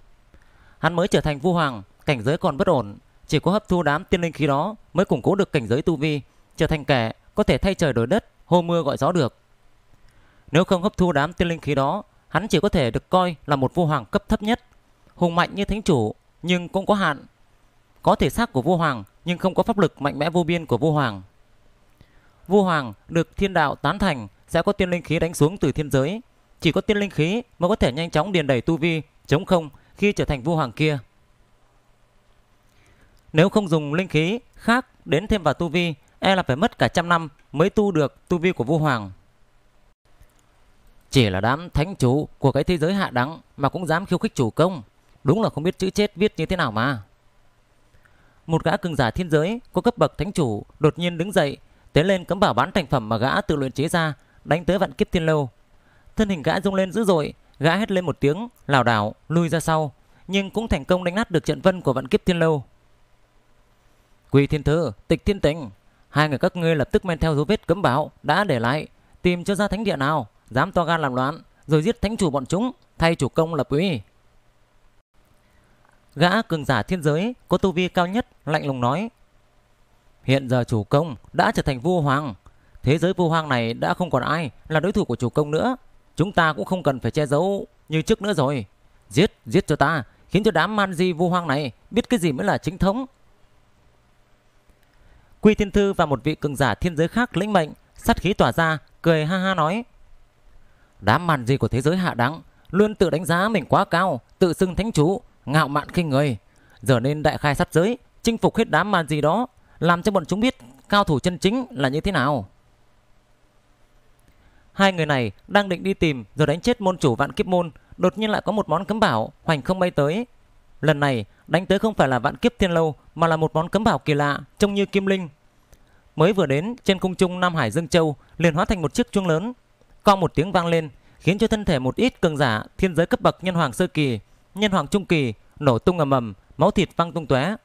Hắn mới trở thành vô hoàng, cảnh giới còn bất ổn, chỉ có hấp thu đám tiên linh khí đó mới củng cố được cảnh giới tu vi, trở thành kẻ có thể thay trời đổi đất, hô mưa gọi gió được. Nếu không hấp thu đám tiên linh khí đó, hắn chỉ có thể được coi là một vô hoàng cấp thấp nhất, hùng mạnh như thánh chủ nhưng cũng có hạn. Có thể xác của vô hoàng nhưng không có pháp lực mạnh mẽ vô biên của vô hoàng. Vô hoàng được thiên đạo tán thành sẽ có tiên linh khí đánh xuống từ thiên giới, chỉ có tiên linh khí mới có thể nhanh chóng điền đầy tu vi, chống không khi trở thành vua hoàng kia. Nếu không dùng linh khí khác đến thêm vào tu vi, e là phải mất cả trăm năm mới tu được tu vi của vua hoàng. Chỉ là đám thánh chủ của cái thế giới hạ đẳng mà cũng dám khiêu khích chủ công. Đúng là không biết chữ chết viết như thế nào mà. Một gã cường giả thiên giới có cấp bậc thánh chủ đột nhiên đứng dậy, tiến lên cấm bảo bán thành phẩm mà gã tự luyện chế ra, đánh tới vạn kiếp thiên lâu. Thân hình gã rung lên dữ dội, gã hét lên một tiếng, lảo đảo lui ra sau, nhưng cũng thành công đánh nát được trận vân của vạn kiếp thiên lâu. Quỳ thiên thư, tịch thiên tình, hai người các ngươi lập tức men theo dấu vết cấm bảo đã để lại, tìm cho ra thánh địa nào dám to gan làm loạn, rồi giết thánh chủ bọn chúng, thay chủ công lập uy. Gã cường giả thiên giới có tu vi cao nhất lạnh lùng nói: Hiện giờ chủ công đã trở thành vua hoàng, thế giới vô hoang này đã không còn ai là đối thủ của chủ công nữa, chúng ta cũng không cần phải che giấu như trước nữa rồi. Giết, giết cho ta, khiến cho đám man di vô hoang này biết cái gì mới là chính thống. Quy Thiên Thư và một vị cường giả thiên giới khác lĩnh mệnh, sát khí tỏa ra, cười ha ha nói: Đám man di của thế giới hạ đẳng luôn tự đánh giá mình quá cao, tự xưng thánh chủ, ngạo mạn khinh người. Giờ nên đại khai sát giới, chinh phục hết đám man di đó, làm cho bọn chúng biết cao thủ chân chính là như thế nào. Hai người này đang định đi tìm rồi đánh chết môn chủ vạn kiếp môn, đột nhiên lại có một món cấm bảo hoành không bay tới. Lần này đánh tới không phải là vạn kiếp thiên lâu mà là một món cấm bảo kỳ lạ trông như kim linh. Mới vừa đến trên cung trung Nam Hải Dương Châu liền hóa thành một chiếc chuông lớn, co một tiếng vang lên khiến cho thân thể một ít cường giả thiên giới cấp bậc nhân hoàng sơ kỳ, nhân hoàng trung kỳ nổ tung ầm ầm, máu thịt văng tung tóe.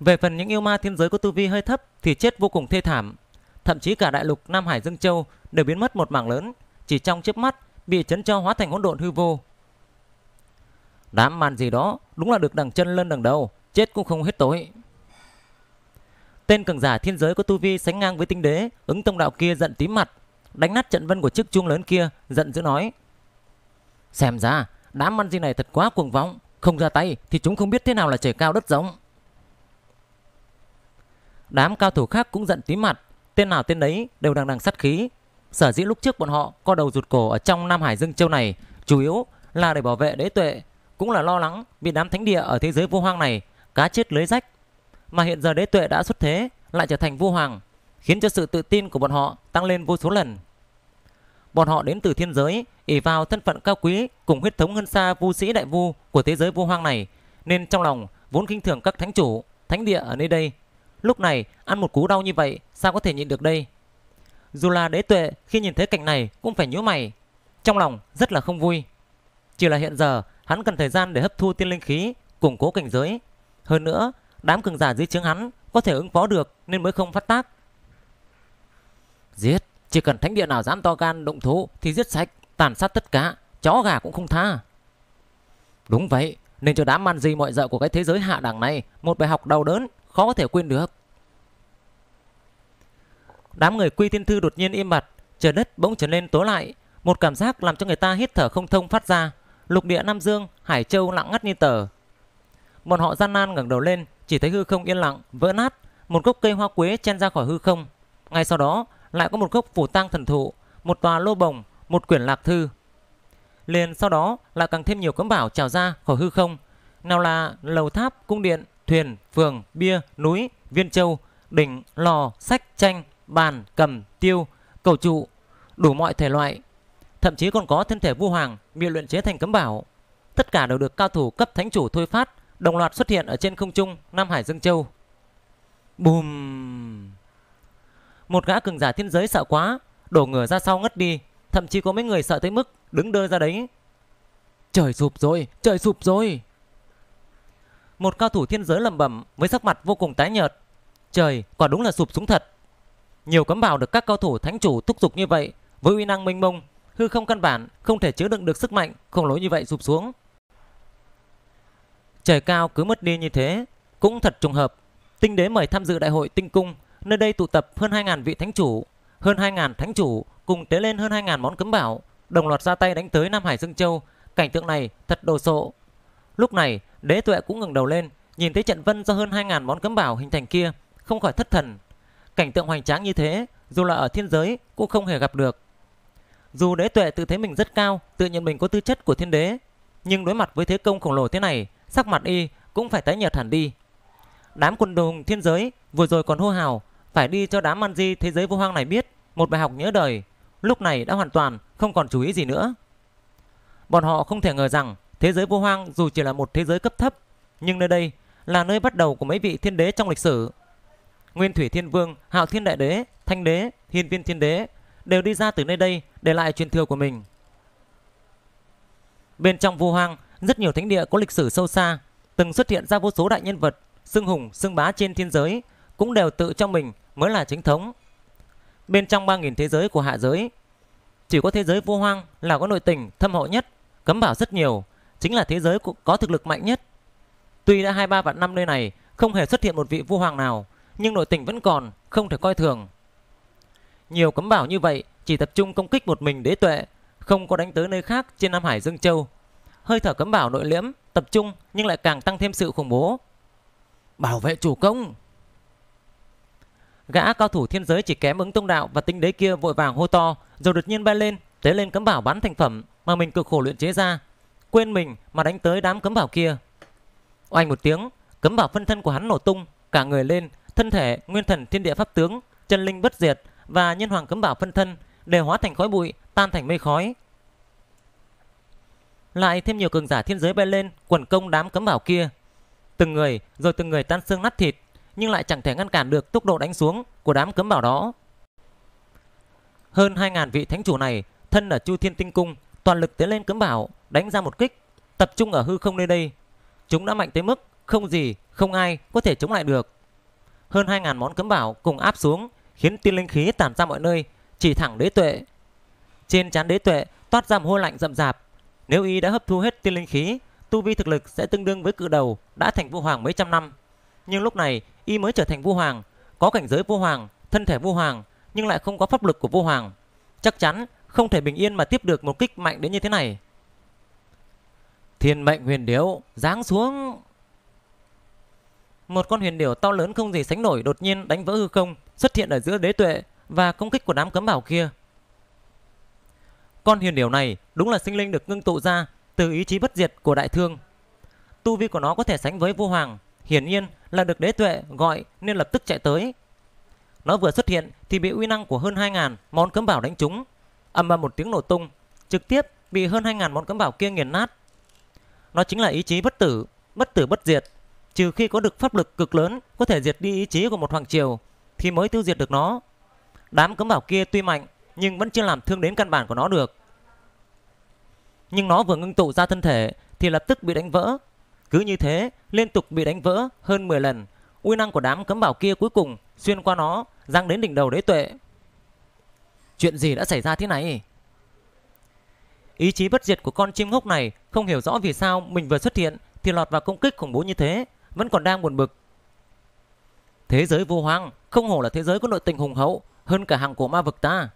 Về phần những yêu ma thiên giới có tu vi hơi thấp thì chết vô cùng thê thảm, thậm chí cả đại lục Nam Hải Dương Châu đều biến mất một mảng lớn, chỉ trong chớp mắt bị chấn cho hóa thành hỗn độn hư vô. Đám màn gì đó đúng là được đằng chân lên đằng đầu, chết cũng không hết tối Tên cường giả thiên giới có tu vi sánh ngang với tinh đế, ứng tông đạo kia giận tím mặt, đánh nát trận vân của chiếc chuông lớn kia, giận dữ nói: "Xem ra, đám man gì này thật quá cuồng vọng, không ra tay thì chúng không biết thế nào là trời cao đất rộng." Đám cao thủ khác cũng giận tím mặt, tên nào tên đấy đều đang đằng sát khí. Sở dĩ lúc trước bọn họ co đầu rụt cổ ở trong Nam Hải Dương Châu này, chủ yếu là để bảo vệ đế tuệ, cũng là lo lắng bị đám thánh địa ở thế giới vô hoang này cá chết lưới rách. Mà hiện giờ đế tuệ đã xuất thế, lại trở thành vua hoàng, khiến cho sự tự tin của bọn họ tăng lên vô số lần. Bọn họ đến từ thiên giới, ỷ vào thân phận cao quý cùng huyết thống hơn xa vu sĩ đại vu của thế giới vô hoang này, nên trong lòng vốn khinh thường các thánh chủ, thánh địa ở nơi đây. Lúc này ăn một cú đau như vậy, sao có thể nhịn được đây? Dù là đế tuệ khi nhìn thấy cảnh này cũng phải nhíu mày, trong lòng rất là không vui. Chỉ là hiện giờ hắn cần thời gian để hấp thu tiên linh khí, củng cố cảnh giới. Hơn nữa, đám cường giả dưới trướng hắn có thể ứng phó được nên mới không phát tác. Giết, chỉ cần thánh địa nào dám to gan động thủ thì giết sạch, tàn sát tất cả, chó gà cũng không tha. Đúng vậy, nên cho đám man di mọi dợ của cái thế giới hạ đẳng này một bài học đau đớn, khó có thể quên được. Đám người quy thiên thư đột nhiên im bặt, trời đất bỗng trở nên tối lại, một cảm giác làm cho người ta hít thở không thông phát ra. Lục địa Nam Dương, Hải Châu lặng ngắt như tờ. Bọn họ gian nan ngẩng đầu lên, chỉ thấy hư không yên lặng, vỡ nát, một gốc cây hoa quế chen ra khỏi hư không. Ngay sau đó, lại có một gốc phủ tang thần thụ, một tòa lô bồng, một quyển lạc thư. Liền sau đó lại càng thêm nhiều cấm bảo trào ra khỏi hư không. Nào là lầu tháp, cung điện, thuyền, phường, bia, núi, viên châu, đỉnh, lò, sách, tranh, bàn, cầm, tiêu, cầu trụ, đủ mọi thể loại. Thậm chí còn có thân thể vua hoàng bị luyện chế thành cấm bảo. Tất cả đều được cao thủ cấp thánh chủ thôi phát, đồng loạt xuất hiện ở trên không trung Nam Hải Dương Châu. Bùm! Một gã cường giả thiên giới sợ quá, đổ ngửa ra sau ngất đi, thậm chí có mấy người sợ tới mức đứng đơ ra đấy. Trời sụp rồi, trời sụp rồi. Một cao thủ thiên giới lầm bẩm với sắc mặt vô cùng tái nhợt. Trời, quả đúng là sụp xuống thật. Nhiều cấm bảo được các cao thủ thánh chủ thúc giục như vậy, với uy năng mênh mông, hư không căn bản không thể chứa đựng được sức mạnh khổng lồ như vậy sụp xuống. Trời cao cứ mất đi như thế, cũng thật trùng hợp. Tinh đế mời tham dự đại hội tinh cung, nơi đây tụ tập hơn 2.000 vị thánh chủ, hơn 2.000 thánh chủ cùng tế lên hơn 2.000 món cấm bảo, đồng loạt ra tay đánh tới Nam Hải Dương Châu. Cảnh tượng này thật đồ sộ. Lúc này, đế tuệ cũng ngừng đầu lên, nhìn thấy trận vân do hơn 2.000 món cấm bảo hình thành kia, không khỏi thất thần. Cảnh tượng hoành tráng như thế, dù là ở thiên giới cũng không hề gặp được. Dù đế tuệ tự thấy mình rất cao, tự nhận mình có tư chất của thiên đế, nhưng đối mặt với thế công khổng lồ thế này, sắc mặt y cũng phải tái nhợt hẳn đi. Đám quân đồng thiên giới vừa rồi còn hô hào phải đi cho đám man di thế giới vô hoang này biết một bài học nhớ đời, lúc này đã hoàn toàn không còn chú ý gì nữa. Bọn họ không thể ngờ rằng thế giới vô hoang dù chỉ là một thế giới cấp thấp, nhưng nơi đây là nơi bắt đầu của mấy vị thiên đế trong lịch sử. Nguyên Thủy Thiên Vương, Hạo Thiên Đại Đế, Thanh Đế, Hiên Viên Thiên Đế đều đi ra từ nơi đây để lại truyền thừa của mình. Bên trong vô hoang, rất nhiều thánh địa có lịch sử sâu xa, từng xuất hiện ra vô số đại nhân vật, xưng hùng, xưng bá trên thiên giới, cũng đều tự cho mình mới là chính thống. Bên trong 3.000 thế giới của hạ giới, chỉ có thế giới vô hoang là có nội tình thâm hậu nhất, cấm bảo rất nhiều, chính là thế giới có thực lực mạnh nhất. Tuy đã hai ba vạn năm nơi này không hề xuất hiện một vị vua hoàng nào, nhưng nội tình vẫn còn, không thể coi thường. Nhiều cấm bảo như vậy chỉ tập trung công kích một mình đế tuệ, không có đánh tới nơi khác trên Nam Hải Dương Châu. Hơi thở cấm bảo nội liễm, tập trung nhưng lại càng tăng thêm sự khủng bố. Bảo vệ chủ công. Gã cao thủ thiên giới chỉ kém ứng tông đạo và tinh đế kia vội vàng hô to, rồi đột nhiên bay lên, tế lên cấm bảo bán thành phẩm mà mình cực khổ luyện chế ra, quên mình mà đánh tới đám cấm bảo kia. Oanh một tiếng, cấm bảo phân thân của hắn nổ tung, cả người lên, thân thể nguyên thần thiên địa pháp tướng, chân linh bất diệt và nhân hoàng cấm bảo phân thân đều hóa thành khói bụi, tan thành mây khói. Lại thêm nhiều cường giả thiên giới bay lên, quần công đám cấm bảo kia. Từng người rồi từng người tan xương nát thịt, nhưng lại chẳng thể ngăn cản được tốc độ đánh xuống của đám cấm bảo đó. Hơn 2.000 vị thánh chủ này thân ở Chu Thiên Tinh Cung, toàn lực tiến lên cấm bảo, đánh ra một kích, tập trung ở hư không nơi đây. Chúng đã mạnh tới mức không gì, không ai có thể chống lại được. Hơn 2.000 món cấm bảo cùng áp xuống, khiến tiên linh khí tản ra mọi nơi, chỉ thẳng đế tuệ. Trên trán đế tuệ toát ra một hôi lạnh rậm rạp. Nếu y đã hấp thu hết tiên linh khí, tu vi thực lực sẽ tương đương với cự đầu đã thành vua hoàng mấy trăm năm. Nhưng lúc này y mới trở thành vua hoàng, có cảnh giới vua hoàng, thân thể vua hoàng, nhưng lại không có pháp lực của vua hoàng. Chắc chắn không thể bình yên mà tiếp được một kích mạnh đến như thế này. Thiên mệnh huyền điếu giáng xuống. Một con huyền điểu to lớn không gì sánh nổi đột nhiên đánh vỡ hư không, xuất hiện ở giữa đế tuệ và công kích của đám cấm bảo kia. Con huyền điểu này đúng là sinh linh được ngưng tụ ra từ ý chí bất diệt của đại thương. Tu vi của nó có thể sánh với vua hoàng, hiển nhiên là được đế tuệ gọi nên lập tức chạy tới. Nó vừa xuất hiện thì bị uy năng của hơn 2.000 món cấm bảo đánh trúng, âm ầm một tiếng nổ tung, trực tiếp bị hơn 2.000 món cấm bảo kia nghiền nát. Nó chính là ý chí bất tử, bất tử bất diệt, trừ khi có được pháp lực cực lớn có thể diệt đi ý chí của một hoàng triều thì mới tiêu diệt được nó. Đám cấm bảo kia tuy mạnh nhưng vẫn chưa làm thương đến căn bản của nó được. Nhưng nó vừa ngưng tụ ra thân thể thì lập tức bị đánh vỡ. Cứ như thế, liên tục bị đánh vỡ hơn 10 lần. Uy năng của đám cấm bảo kia cuối cùng xuyên qua nó, giăng đến đỉnh đầu đế tuệ. Chuyện gì đã xảy ra thế này? Ý chí bất diệt của con chim ngốc này không hiểu rõ vì sao mình vừa xuất hiện thì lọt vào công kích khủng bố như thế, vẫn còn đang buồn bực. Thế giới vô hoang không hổ là thế giới có nội tình hùng hậu hơn cả hàng của ma vực ta.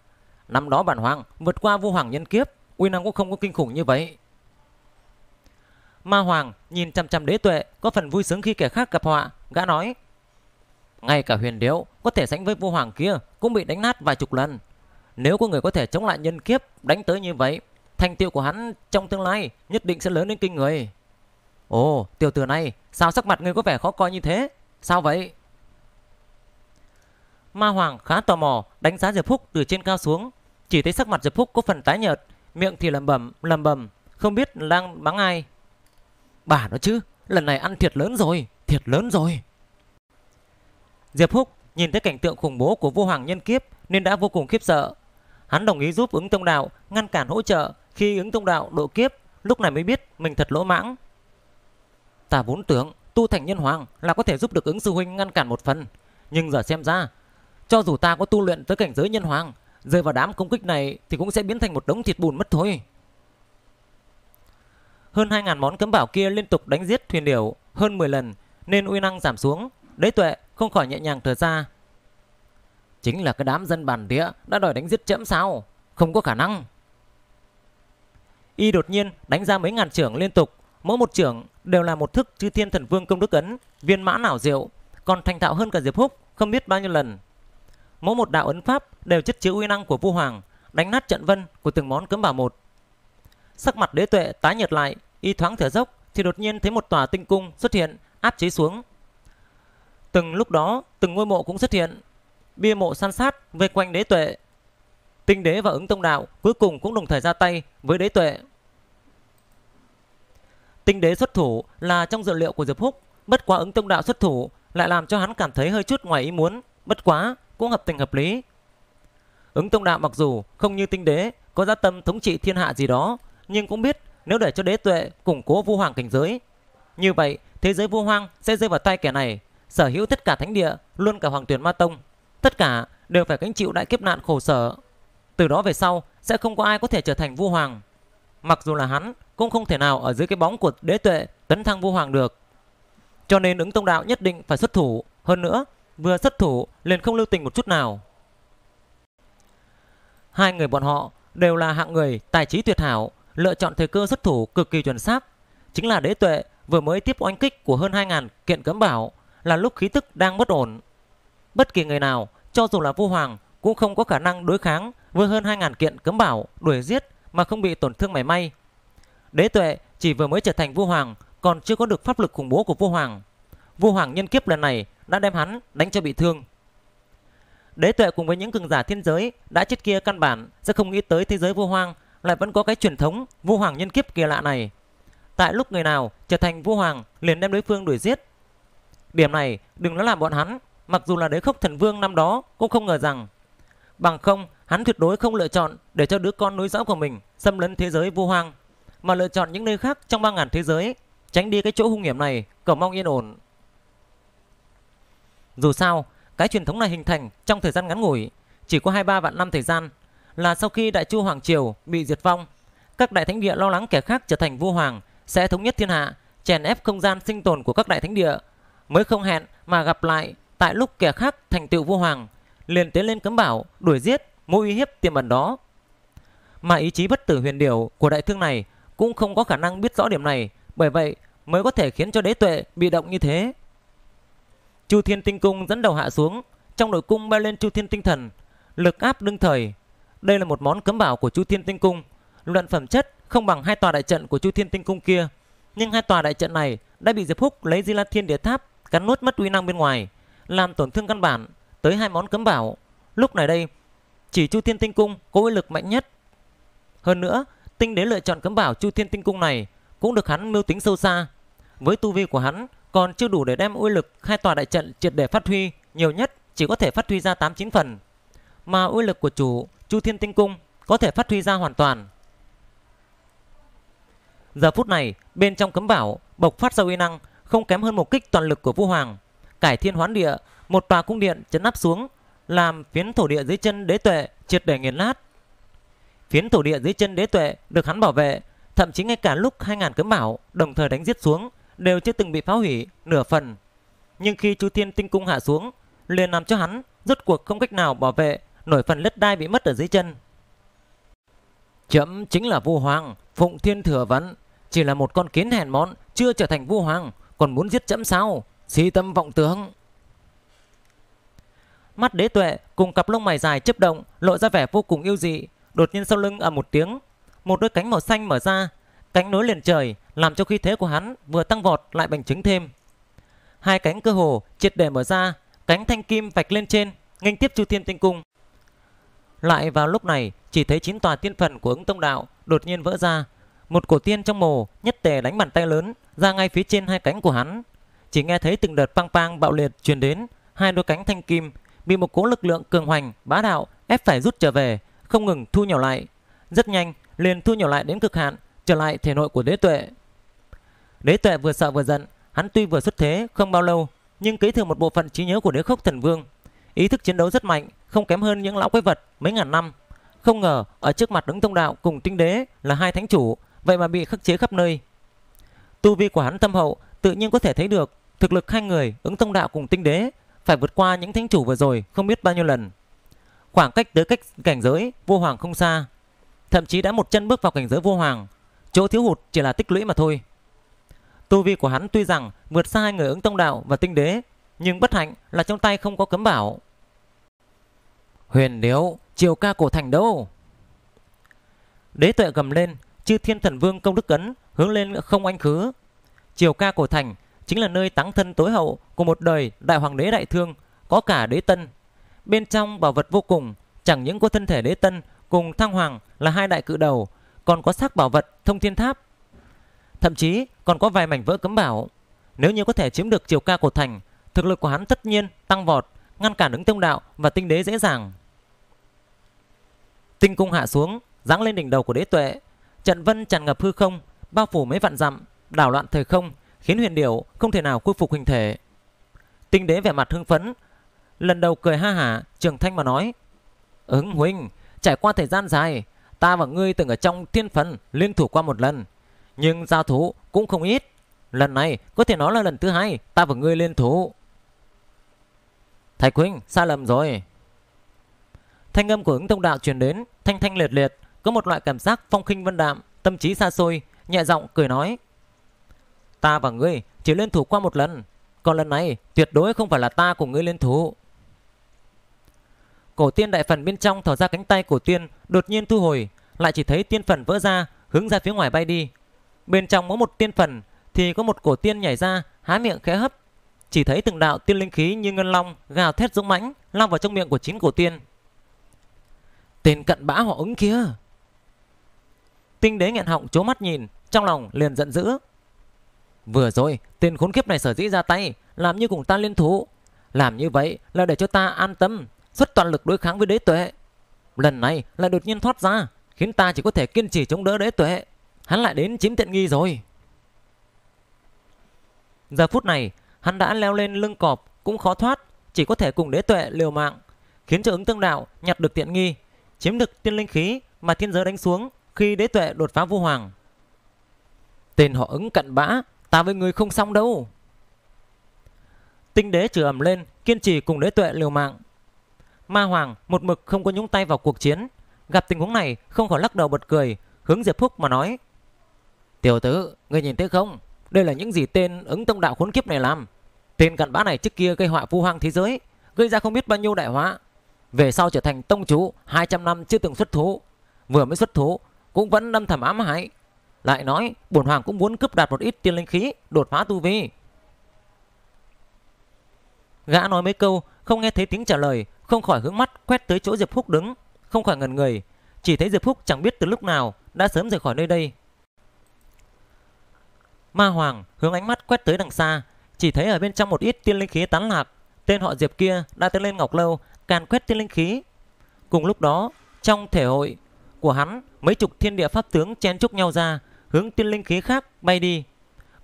Năm đó bản hoàng vượt qua vô hoàng nhân kiếp, uy năng cũng không có kinh khủng như vậy. Ma hoàng nhìn chăm chăm đế tuệ có phần vui sướng khi kẻ khác gặp họa, gã nói: ngay cả huyền điếu có thể sánh với vô hoàng kia cũng bị đánh nát vài chục lần. Nếu có người có thể chống lại nhân kiếp đánh tới như vậy, thành tựu của hắn trong tương lai nhất định sẽ lớn đến kinh người. Ồ, tiểu tử này, sao sắc mặt ngươi có vẻ khó coi như thế? Sao vậy? Ma Hoàng khá tò mò đánh giá Diệp Phúc từ trên cao xuống, chỉ thấy sắc mặt Diệp Phúc có phần tái nhợt, miệng thì lẩm bẩm lẩm bẩm, không biết đang mắng ai. Bà nó chứ, lần này ăn thiệt lớn rồi, thiệt lớn rồi. Diệp Phúc nhìn thấy cảnh tượng khủng bố của vô hoàng nhân kiếp nên đã vô cùng khiếp sợ. Hắn đồng ý giúp ứng tông đạo ngăn cản hỗ trợ khi ứng tông đạo độ kiếp, lúc này mới biết mình thật lỗ mãng. Ta vốn tưởng tu thành nhân hoàng là có thể giúp được ứng sư huynh ngăn cản một phần, nhưng giờ xem ra, cho dù ta có tu luyện tới cảnh giới nhân hoàng, rơi vào đám công kích này thì cũng sẽ biến thành một đống thịt bùn mất thôi.
hơn 2.000 món cấm bảo kia liên tục đánh giết thuyền điểu hơn 10 lần nên uy năng giảm xuống. Đế tuệ không khỏi nhẹ nhàng thở ra.
Chính là cái đám dân bản địa đã đòi đánh giết chẫm sao? Không có khả năng.
Y đột nhiên đánh ra mấy ngàn trưởng liên tục, mỗi một trưởng đều là một thức chư thiên thần vương công đức ấn, viên mã nào diệu, còn thành thạo hơn cả Diệp Húc không biết bao nhiêu lần. Mỗi một đạo ấn pháp đều chất chứa uy năng của vua hoàng, đánh nát trận vân của từng món cấm bảo một. Sắc mặt đế tuệ tái nhợt lại, y thoáng thở dốc thì đột nhiên thấy một tòa tinh cung xuất hiện áp chế xuống. Từng lúc đó, từng ngôi mộ cũng xuất hiện, bia mộ san sát vây quanh đế tuệ. Tinh đế và ứng tông đạo cuối cùng cũng đồng thời ra tay với đế tuệ. Tinh đế xuất thủ là trong dự liệu của Diệp Húc, bất quá ứng tông đạo xuất thủ lại làm cho hắn cảm thấy hơi chút ngoài ý muốn, bất quá cũng hợp tình hợp lý. Ứng tông đạo mặc dù không như tinh đế có gia tâm thống trị thiên hạ gì đó, nhưng cũng biết nếu để cho đế tuệ củng cố vua hoàng cảnh giới, như vậy thế giới vua hoang sẽ rơi vào tay kẻ này, sở hữu tất cả thánh địa, luôn cả hoàng tuyển ma tông, tất cả đều phải gánh chịu đại kiếp nạn khổ sở. Từ đó về sau sẽ không có ai có thể trở thành vua hoàng. Mặc dù là hắn cũng không thể nào ở dưới cái bóng của đế tuệ tấn thăng vua hoàng được. Cho nên ứng tông đạo nhất định phải xuất thủ, hơn nữa vừa xuất thủ liền không lưu tình một chút nào. Hai người bọn họ đều là hạng người tài trí tuyệt hảo, lựa chọn thời cơ xuất thủ cực kỳ chuẩn xác. Chính là đế tuệ vừa mới tiếp oanh kích của hơn 2.000 kiện cấm bảo là lúc khí tức đang bất ổn. Bất kỳ người nào, cho dù là vua hoàng, cũng không có khả năng đối kháng với hơn 2.000 kiện cấm bảo đuổi giết mà không bị tổn thương mảy may. Đế tuệ chỉ vừa mới trở thành vua hoàng, còn chưa có được pháp lực khủng bố của vua hoàng. Vua hoàng nhân kiếp lần này đã đem hắn đánh cho bị thương. Đế tuệ cùng với những cường giả thiên giới đã chết kia căn bản sẽ không nghĩ tới thế giới vua hoàng lại vẫn có cái truyền thống vua hoàng nhân kiếp kỳ lạ này. Tại lúc người nào trở thành vua hoàng liền đem đối phương đuổi giết. Điểm này đừng nói là bọn hắn, mặc dù là đế khốc thần vương năm đó cũng không ngờ rằng bằng không hắn tuyệt đối không lựa chọn để cho đứa con nối dõi của mình xâm lấn thế giới vô hoang, mà lựa chọn những nơi khác trong ba ngàn thế giới tránh đi cái chỗ hung hiểm này cầu mong yên ổn. Dù sao cái truyền thống này hình thành trong thời gian ngắn ngủi chỉ có hai ba vạn năm thời gian là sau khi đại chu hoàng triều bị diệt vong các đại thánh địa lo lắng kẻ khác trở thành vua hoàng sẽ thống nhất thiên hạ chèn ép không gian sinh tồn của các đại thánh địa mới không hẹn mà gặp lại tại lúc kẻ khác thành tựu vua hoàng liền tiến lên cấm bảo đuổi giết mối uy hiếp tiềm ẩn đó. Mà ý chí bất tử huyền điểu của đại thương này cũng không có khả năng biết rõ điểm này, bởi vậy mới có thể khiến cho đế tuệ bị động như thế. Chu thiên tinh cung dẫn đầu hạ xuống, trong nội cung bay lên chu thiên tinh thần, lực áp đương thời. Đây là một món cấm bảo của chu thiên tinh cung. Luận phẩm chất không bằng hai tòa đại trận của chu thiên tinh cung kia. Nhưng hai tòa đại trận này đã bị diệp húc lấy di la thiên địa tháp cắn nuốt mất uy năng bên ngoài, làm tổn thương căn bản tới hai món cấm bảo. Lúc này đây chỉ chu thiên tinh cung có uy lực mạnh nhất. Hơn nữa, tinh đế lựa chọn cấm bảo chu thiên tinh cung này cũng được hắn mưu tính sâu xa. Với tu vi của hắn còn chưa đủ để đem uy lực hai tòa đại trận triệt để phát huy, nhiều nhất chỉ có thể phát huy ra tám chín phần. Mà uy lực của chủ chu thiên tinh cung có thể phát huy ra hoàn toàn. Giờ phút này, bên trong cấm bảo bộc phát ra uy năng không kém hơn một kích toàn lực của vua hoàng. Cải thiên hoán địa, một tòa cung điện chấn áp xuống làm phiến thổ địa dưới chân đế tuệ, triệt để nghiền nát. Phiến thổ địa dưới chân đế tuệ được hắn bảo vệ, thậm chí ngay cả lúc 2000 cấm bảo đồng thời đánh giết xuống đều chưa từng bị phá hủy nửa phần. Nhưng khi chu thiên tinh cung hạ xuống, liền làm cho hắn rốt cuộc không cách nào bảo vệ, nổi phần đất đai bị mất ở dưới chân.
Chậm chính là vua hoàng, phụng thiên thừa vấn, chỉ là một con kiến hèn mọn chưa trở thành vua hoàng, còn muốn giết chậm sao? Si tâm vọng tưởng
mắt đế tuệ cùng cặp lông mày dài chớp động, lộ ra vẻ vô cùng yêu dị. Đột nhiên sau lưng ầm một tiếng, một đôi cánh màu xanh mở ra. Cánh nối liền trời, làm cho khí thế của hắn vừa tăng vọt lại bành trướng thêm. Hai cánh cơ hồ triệt để mở ra, cánh thanh kim vạch lên trên, nghênh tiếp chu thiên tinh cung. Lại vào lúc này, chỉ thấy chín tòa tiên phần của ứng tông đạo đột nhiên vỡ ra. Một cổ tiên trong mồ nhất tề đánh bàn tay lớn, ra ngay phía trên hai cánh của hắn. Chỉ nghe thấy từng đợt pang pang bạo liệt truyền đến, hai đôi cánh thanh kim bị một cỗ lực lượng cường hoành bá đạo ép phải rút trở về không ngừng thu nhỏ lại. Rất nhanh liền thu nhỏ lại đến cực hạn trở lại thể nội của đế tuệ. Đế tuệ vừa sợ vừa giận hắn tuy vừa xuất thế không bao lâu nhưng kế thừa một bộ phận trí nhớ của đế khốc thần vương. Ý thức chiến đấu rất mạnh không kém hơn những lão quái vật mấy ngàn năm. Không ngờ ở trước mặt đứng tông đạo cùng tinh đế là hai thánh chủ vậy mà bị khắc chế khắp nơi. Tu vi của hắn thâm hậu, tự nhiên có thể thấy được thực lực hai người ứng tông đạo cùng tinh đế phải vượt qua những thánh chủ vừa rồi không biết bao nhiêu lần. Khoảng cách tới cách cảnh giới vô hoàng không xa, thậm chí đã một chân bước vào cảnh giới vô hoàng, chỗ thiếu hụt chỉ là tích lũy mà thôi. Tu vi của hắn tuy rằng vượt xa hai người ứng tông đạo và tinh đế, nhưng bất hạnh là trong tay không có cấm bảo. Huyền điếu, chiều ca cổ thành đâu? Đế tuệ gầm lên, chư thiên thần vương công đức cấn hướng lên không anh khứ. Chiều ca cổ thành chính là nơi táng thân tối hậu của một đời đại hoàng đế đại thương, có cả đế tân. Bên trong bảo vật vô cùng, chẳng những có thân thể đế tân cùng thăng hoàng là hai đại cự đầu, còn có xác bảo vật thông thiên tháp. Thậm chí còn có vài mảnh vỡ cấm bảo. Nếu như có thể chiếm được chiều ca của thành, thực lực của hắn tất nhiên tăng vọt, ngăn cản ứng tông đạo và tinh đế dễ dàng. Tinh cung hạ xuống, giáng lên đỉnh đầu của đế tuệ, trận vân tràn ngập hư không, bao phủ mấy vạn dặm, đảo loạn thời không, khiến huyền điệu không thể nào khôi phục hình thể. Tinh đế vẻ mặt hưng phấn, lần đầu cười ha hả, trường thanh mà nói: "Ứng huynh, trải qua thời gian dài, ta và ngươi từng ở trong thiên phần liên thủ qua một lần, nhưng giao thủ cũng không ít. Lần này có thể nói là lần thứ hai ta và ngươi liên thủ." Thạch huynh, sai lầm rồi. Thanh âm của ứng tông đạo truyền đến, thanh thanh liệt liệt, có một loại cảm giác phong khinh vân đạm, tâm trí xa xôi, nhẹ giọng cười nói: Ta và ngươi chỉ liên thủ qua một lần. Còn lần này, tuyệt đối không phải là ta cùng ngươi liên thủ. Cổ tiên đại phần bên trong thở ra cánh tay cổ tiên, Đột nhiên thu hồi, Lại chỉ thấy tiên phần vỡ ra, Hướng ra phía ngoài bay đi. Bên trong mỗi một tiên phần Thì có một cổ tiên nhảy ra, Há miệng khẽ hấp. Chỉ thấy từng đạo tiên linh khí như ngân long, Gào thét dũng mãnh, lao vào trong miệng của chín cổ tiên. Tên cận bã họ ứng kia. Tinh đế nghẹn họng chố mắt nhìn, Trong lòng liền giận dữ. Vừa rồi, tên khốn kiếp này sở dĩ ra tay, Làm như cùng ta liên thủ. Làm như vậy là để cho ta an tâm, Xuất toàn lực đối kháng với đế tuệ. Lần này lại đột nhiên thoát ra, Khiến ta chỉ có thể kiên trì chống đỡ đế tuệ. Hắn lại đến chiếm tiện nghi rồi. Giờ phút này, Hắn đã leo lên lưng cọp, Cũng khó thoát, Chỉ có thể cùng đế tuệ liều mạng, Khiến cho ứng tương đạo nhặt được tiện nghi, Chiếm được tiên linh khí Mà thiên giới đánh xuống Khi đế tuệ đột phá vô hoàng. Tên họ ứng cận bã Ta với người không xong đâu. Tinh đế trừ ẩm lên Kiên trì cùng đế tuệ liều mạng. Ma Hoàng một mực không có nhúng tay vào cuộc chiến. Gặp tình huống này không khỏi lắc đầu bật cười Hướng Diệp Phúc mà nói Tiểu tử, ngươi nhìn thấy không? Đây là những gì tên ứng tông đạo khốn kiếp này làm. Tên cặn bã này trước kia gây họa vu hoang thế giới Gây ra không biết bao nhiêu đại họa. Về sau trở thành tông chủ 200 năm chưa từng xuất thú. Vừa mới xuất thú Cũng vẫn đâm thầm ám hại lại nói, bổn hoàng cũng muốn cướp đoạt một ít tiên linh khí, Đột phá tu vi. Gã nói mấy câu, Không nghe thấy tiếng trả lời, Không khỏi hướng mắt quét tới chỗ Diệp Phúc đứng, Không khỏi ngần người. Chỉ thấy Diệp Phúc chẳng biết từ lúc nào Đã sớm rời khỏi nơi đây. Ma Hoàng hướng ánh mắt quét tới đằng xa, Chỉ thấy ở bên trong một ít tiên linh khí tán lạc. Tên họ Diệp kia đã tới lên Ngọc Lâu, Càn quét tiên linh khí. Cùng lúc đó, trong thể hội của hắn, Mấy chục thiên địa pháp tướng chen chúc nhau ra hướng tiên linh khí khác bay đi.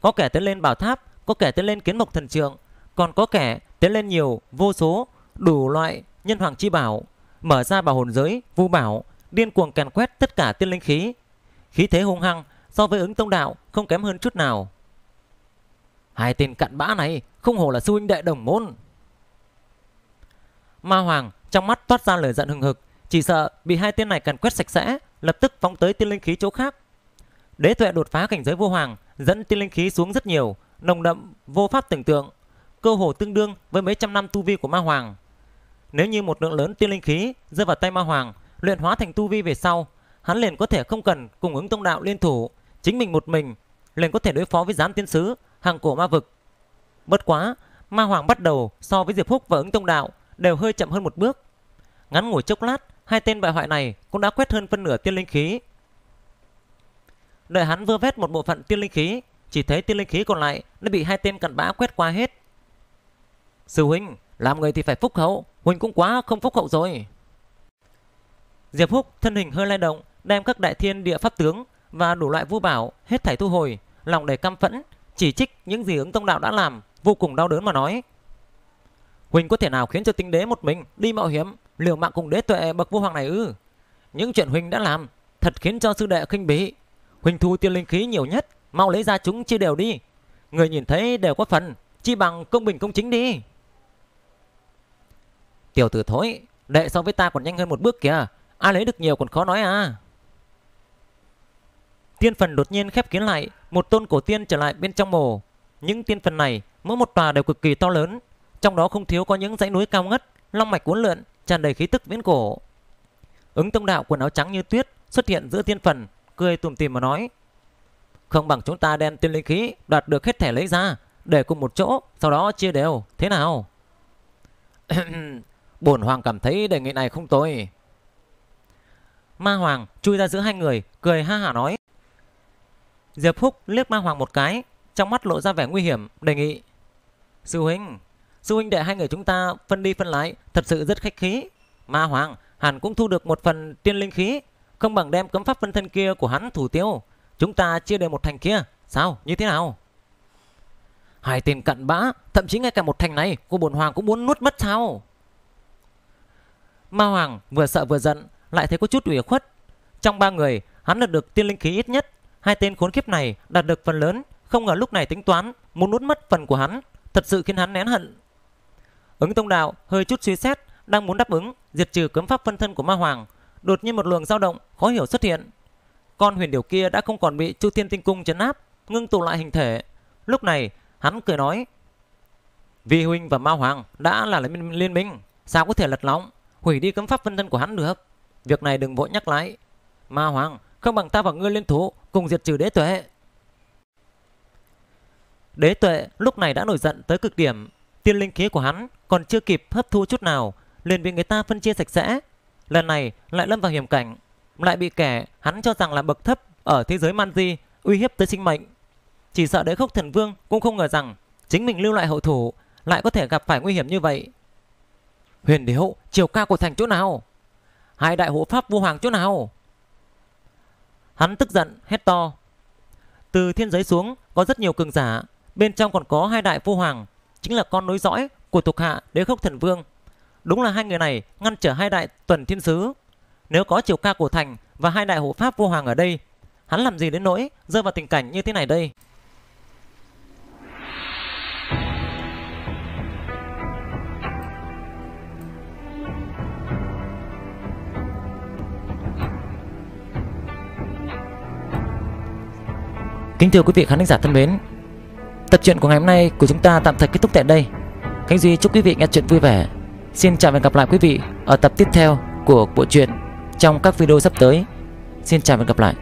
Có kẻ tiến lên bảo tháp, có kẻ tiến lên kiến mộc thần trượng, còn có kẻ tiến lên nhiều, vô số, đủ loại nhân hoàng chi bảo, mở ra bảo hồn giới, vu bảo, điên cuồng càn quét tất cả tiên linh khí. Khí thế hung hăng so với ứng tông đạo không kém hơn chút nào. Hai tên cặn bã này không hổ là sư huynh đệ đồng môn. Ma Hoàng trong mắt toát ra lời giận hừng hực, chỉ sợ bị hai tên này càn quét sạch sẽ, lập tức phóng tới tiên linh khí chỗ khác. Đế tuệ đột phá cảnh giới vô hoàng, dẫn tiên linh khí xuống rất nhiều, nồng đậm vô pháp tưởng tượng, cơ hồ tương đương với mấy trăm năm tu vi của ma hoàng. Nếu như một lượng lớn tiên linh khí rơi vào tay ma hoàng, luyện hóa thành tu vi về sau, hắn liền có thể không cần cùng ứng tông đạo liên thủ, chính mình một mình liền có thể đối phó với gián tiên sứ, hàng cổ ma vực. Bất quá, ma hoàng bắt đầu so với Diệp Phúc và ứng tông đạo đều hơi chậm hơn một bước. Ngắn ngủi chốc lát, hai tên bại hoại này cũng đã quét hơn phân nửa tiên linh khí, Đợi hắn vơ vét một bộ phận tiên linh khí, Chỉ thấy tiên linh khí còn lại Đã bị hai tên cặn bã quét qua hết. Sư huynh, Làm người thì phải phúc hậu, Huynh cũng quá không phúc hậu rồi. Diệp Húc thân hình hơi lay động, Đem các đại thiên địa pháp tướng Và đủ loại vu bảo hết thảy thu hồi, Lòng đầy căm phẫn, Chỉ trích những gì ứng tông đạo đã làm, Vô cùng đau đớn mà nói. Huynh có thể nào khiến cho tinh đế một mình Đi mạo hiểm, liều mạng cùng đế tuệ bậc vô hoàng này ư? Những chuyện Huynh đã làm Thật khiến cho sư đệ khinh bỉ. Huỳnh thu tiên linh khí nhiều nhất mau lấy ra chúng chia đều đi. Người nhìn thấy đều có phần, chi bằng công bình công chính đi. Tiểu tử thối, đệ so với ta còn nhanh hơn một bước kìa. Ai lấy được nhiều còn khó nói à. Tiên phần đột nhiên khép kín lại, một tôn cổ tiên trở lại bên trong mồ. Những tiên phần này, mỗi một tòa đều cực kỳ to lớn, trong đó không thiếu có những dãy núi cao ngất, long mạch cuốn lượn, tràn đầy khí tức viễn cổ. Ứng Tông Đạo quần áo trắng như tuyết xuất hiện giữa tiên phần, cười tủm tỉm mà nói: "Không bằng chúng ta đem tiên linh khí đoạt được hết thẻ lấy ra, để cùng một chỗ, sau đó chia đều, thế nào?" Bổn hoàng cảm thấy đề nghị này không tồi. Ma Hoàng chui ra giữa hai người, cười ha hả nói: Diệp Phúc liếc Ma Hoàng một cái, trong mắt lộ ra vẻ nguy hiểm, đề nghị: "Sư huynh, sư huynh đệ hai người chúng ta phân đi phân lại, thật sự rất khách khí. Ma Hoàng hẳn cũng thu được một phần tiên linh khí, không bằng đem cấm pháp phân thân kia của hắn thủ tiêu, chúng ta chia đều một thành kia, sao? Như thế nào?" Hai tên cận bã, thậm chí ngay cả một thành này của bổn hoàng cũng muốn nuốt mất sao? Ma Hoàng vừa sợ vừa giận, lại thấy có chút ủy khuất. Trong ba người, hắn đạt được tiên linh khí ít nhất, hai tên khốn kiếp này đạt được phần lớn, không ngờ lúc này tính toán muốn nuốt mất phần của hắn, thật sự khiến hắn nén hận. Ứng Tông Đạo hơi chút suy xét, đang muốn đáp ứng diệt trừ cấm pháp phân thân của Ma Hoàng, đột nhiên một luồng dao động khó hiểu xuất hiện. Con huyền điểu kia đã không còn bị Chu thiên Tinh Cung chấn áp, ngưng tụ lại hình thể. Lúc này, hắn cười nói: "Vi huynh và Ma Hoàng đã là liên minh, sao có thể lật lóng, hủy đi cấm pháp vân thân của hắn được? Việc này đừng vội nhắc lại. Ma Hoàng, không bằng ta và ngươi liên thủ cùng diệt trừ đế tuệ." Đế tuệ lúc này đã nổi giận tới cực điểm, tiên linh khí của hắn còn chưa kịp hấp thu chút nào, liền bị người ta phân chia sạch sẽ. Lần này lại lâm vào hiểm cảnh, lại bị kẻ hắn cho rằng là bậc thấp ở thế giới man di uy hiếp tới sinh mệnh. Chỉ sợ đế khốc thần vương cũng không ngờ rằng chính mình lưu lại hậu thủ lại có thể gặp phải nguy hiểm như vậy. Huyền điếu, chiều cao của thành chỗ nào? Hai đại hộ pháp vua hoàng chỗ nào? Hắn tức giận hét to. Từ thiên giới xuống có rất nhiều cường giả, bên trong còn có hai đại vua hoàng, chính là con nối dõi của thuộc hạ đế khốc thần vương. Đúng là hai người này ngăn trở hai đại tuần thiên sứ. Nếu có chiều ca của thành và hai đại hộ pháp vua hoàng ở đây, hắn làm gì đến nỗi rơi vào tình cảnh như thế này đây?
Kính thưa quý vị khán giả thân mến, tập truyện của ngày hôm nay của chúng ta tạm thời kết thúc tại đây. Khánh Duy chúc quý vị nghe chuyện vui vẻ. Xin chào và hẹn gặp lại quý vị ở tập tiếp theo của bộ truyện trong các video sắp tới. Xin chào và hẹn gặp lại.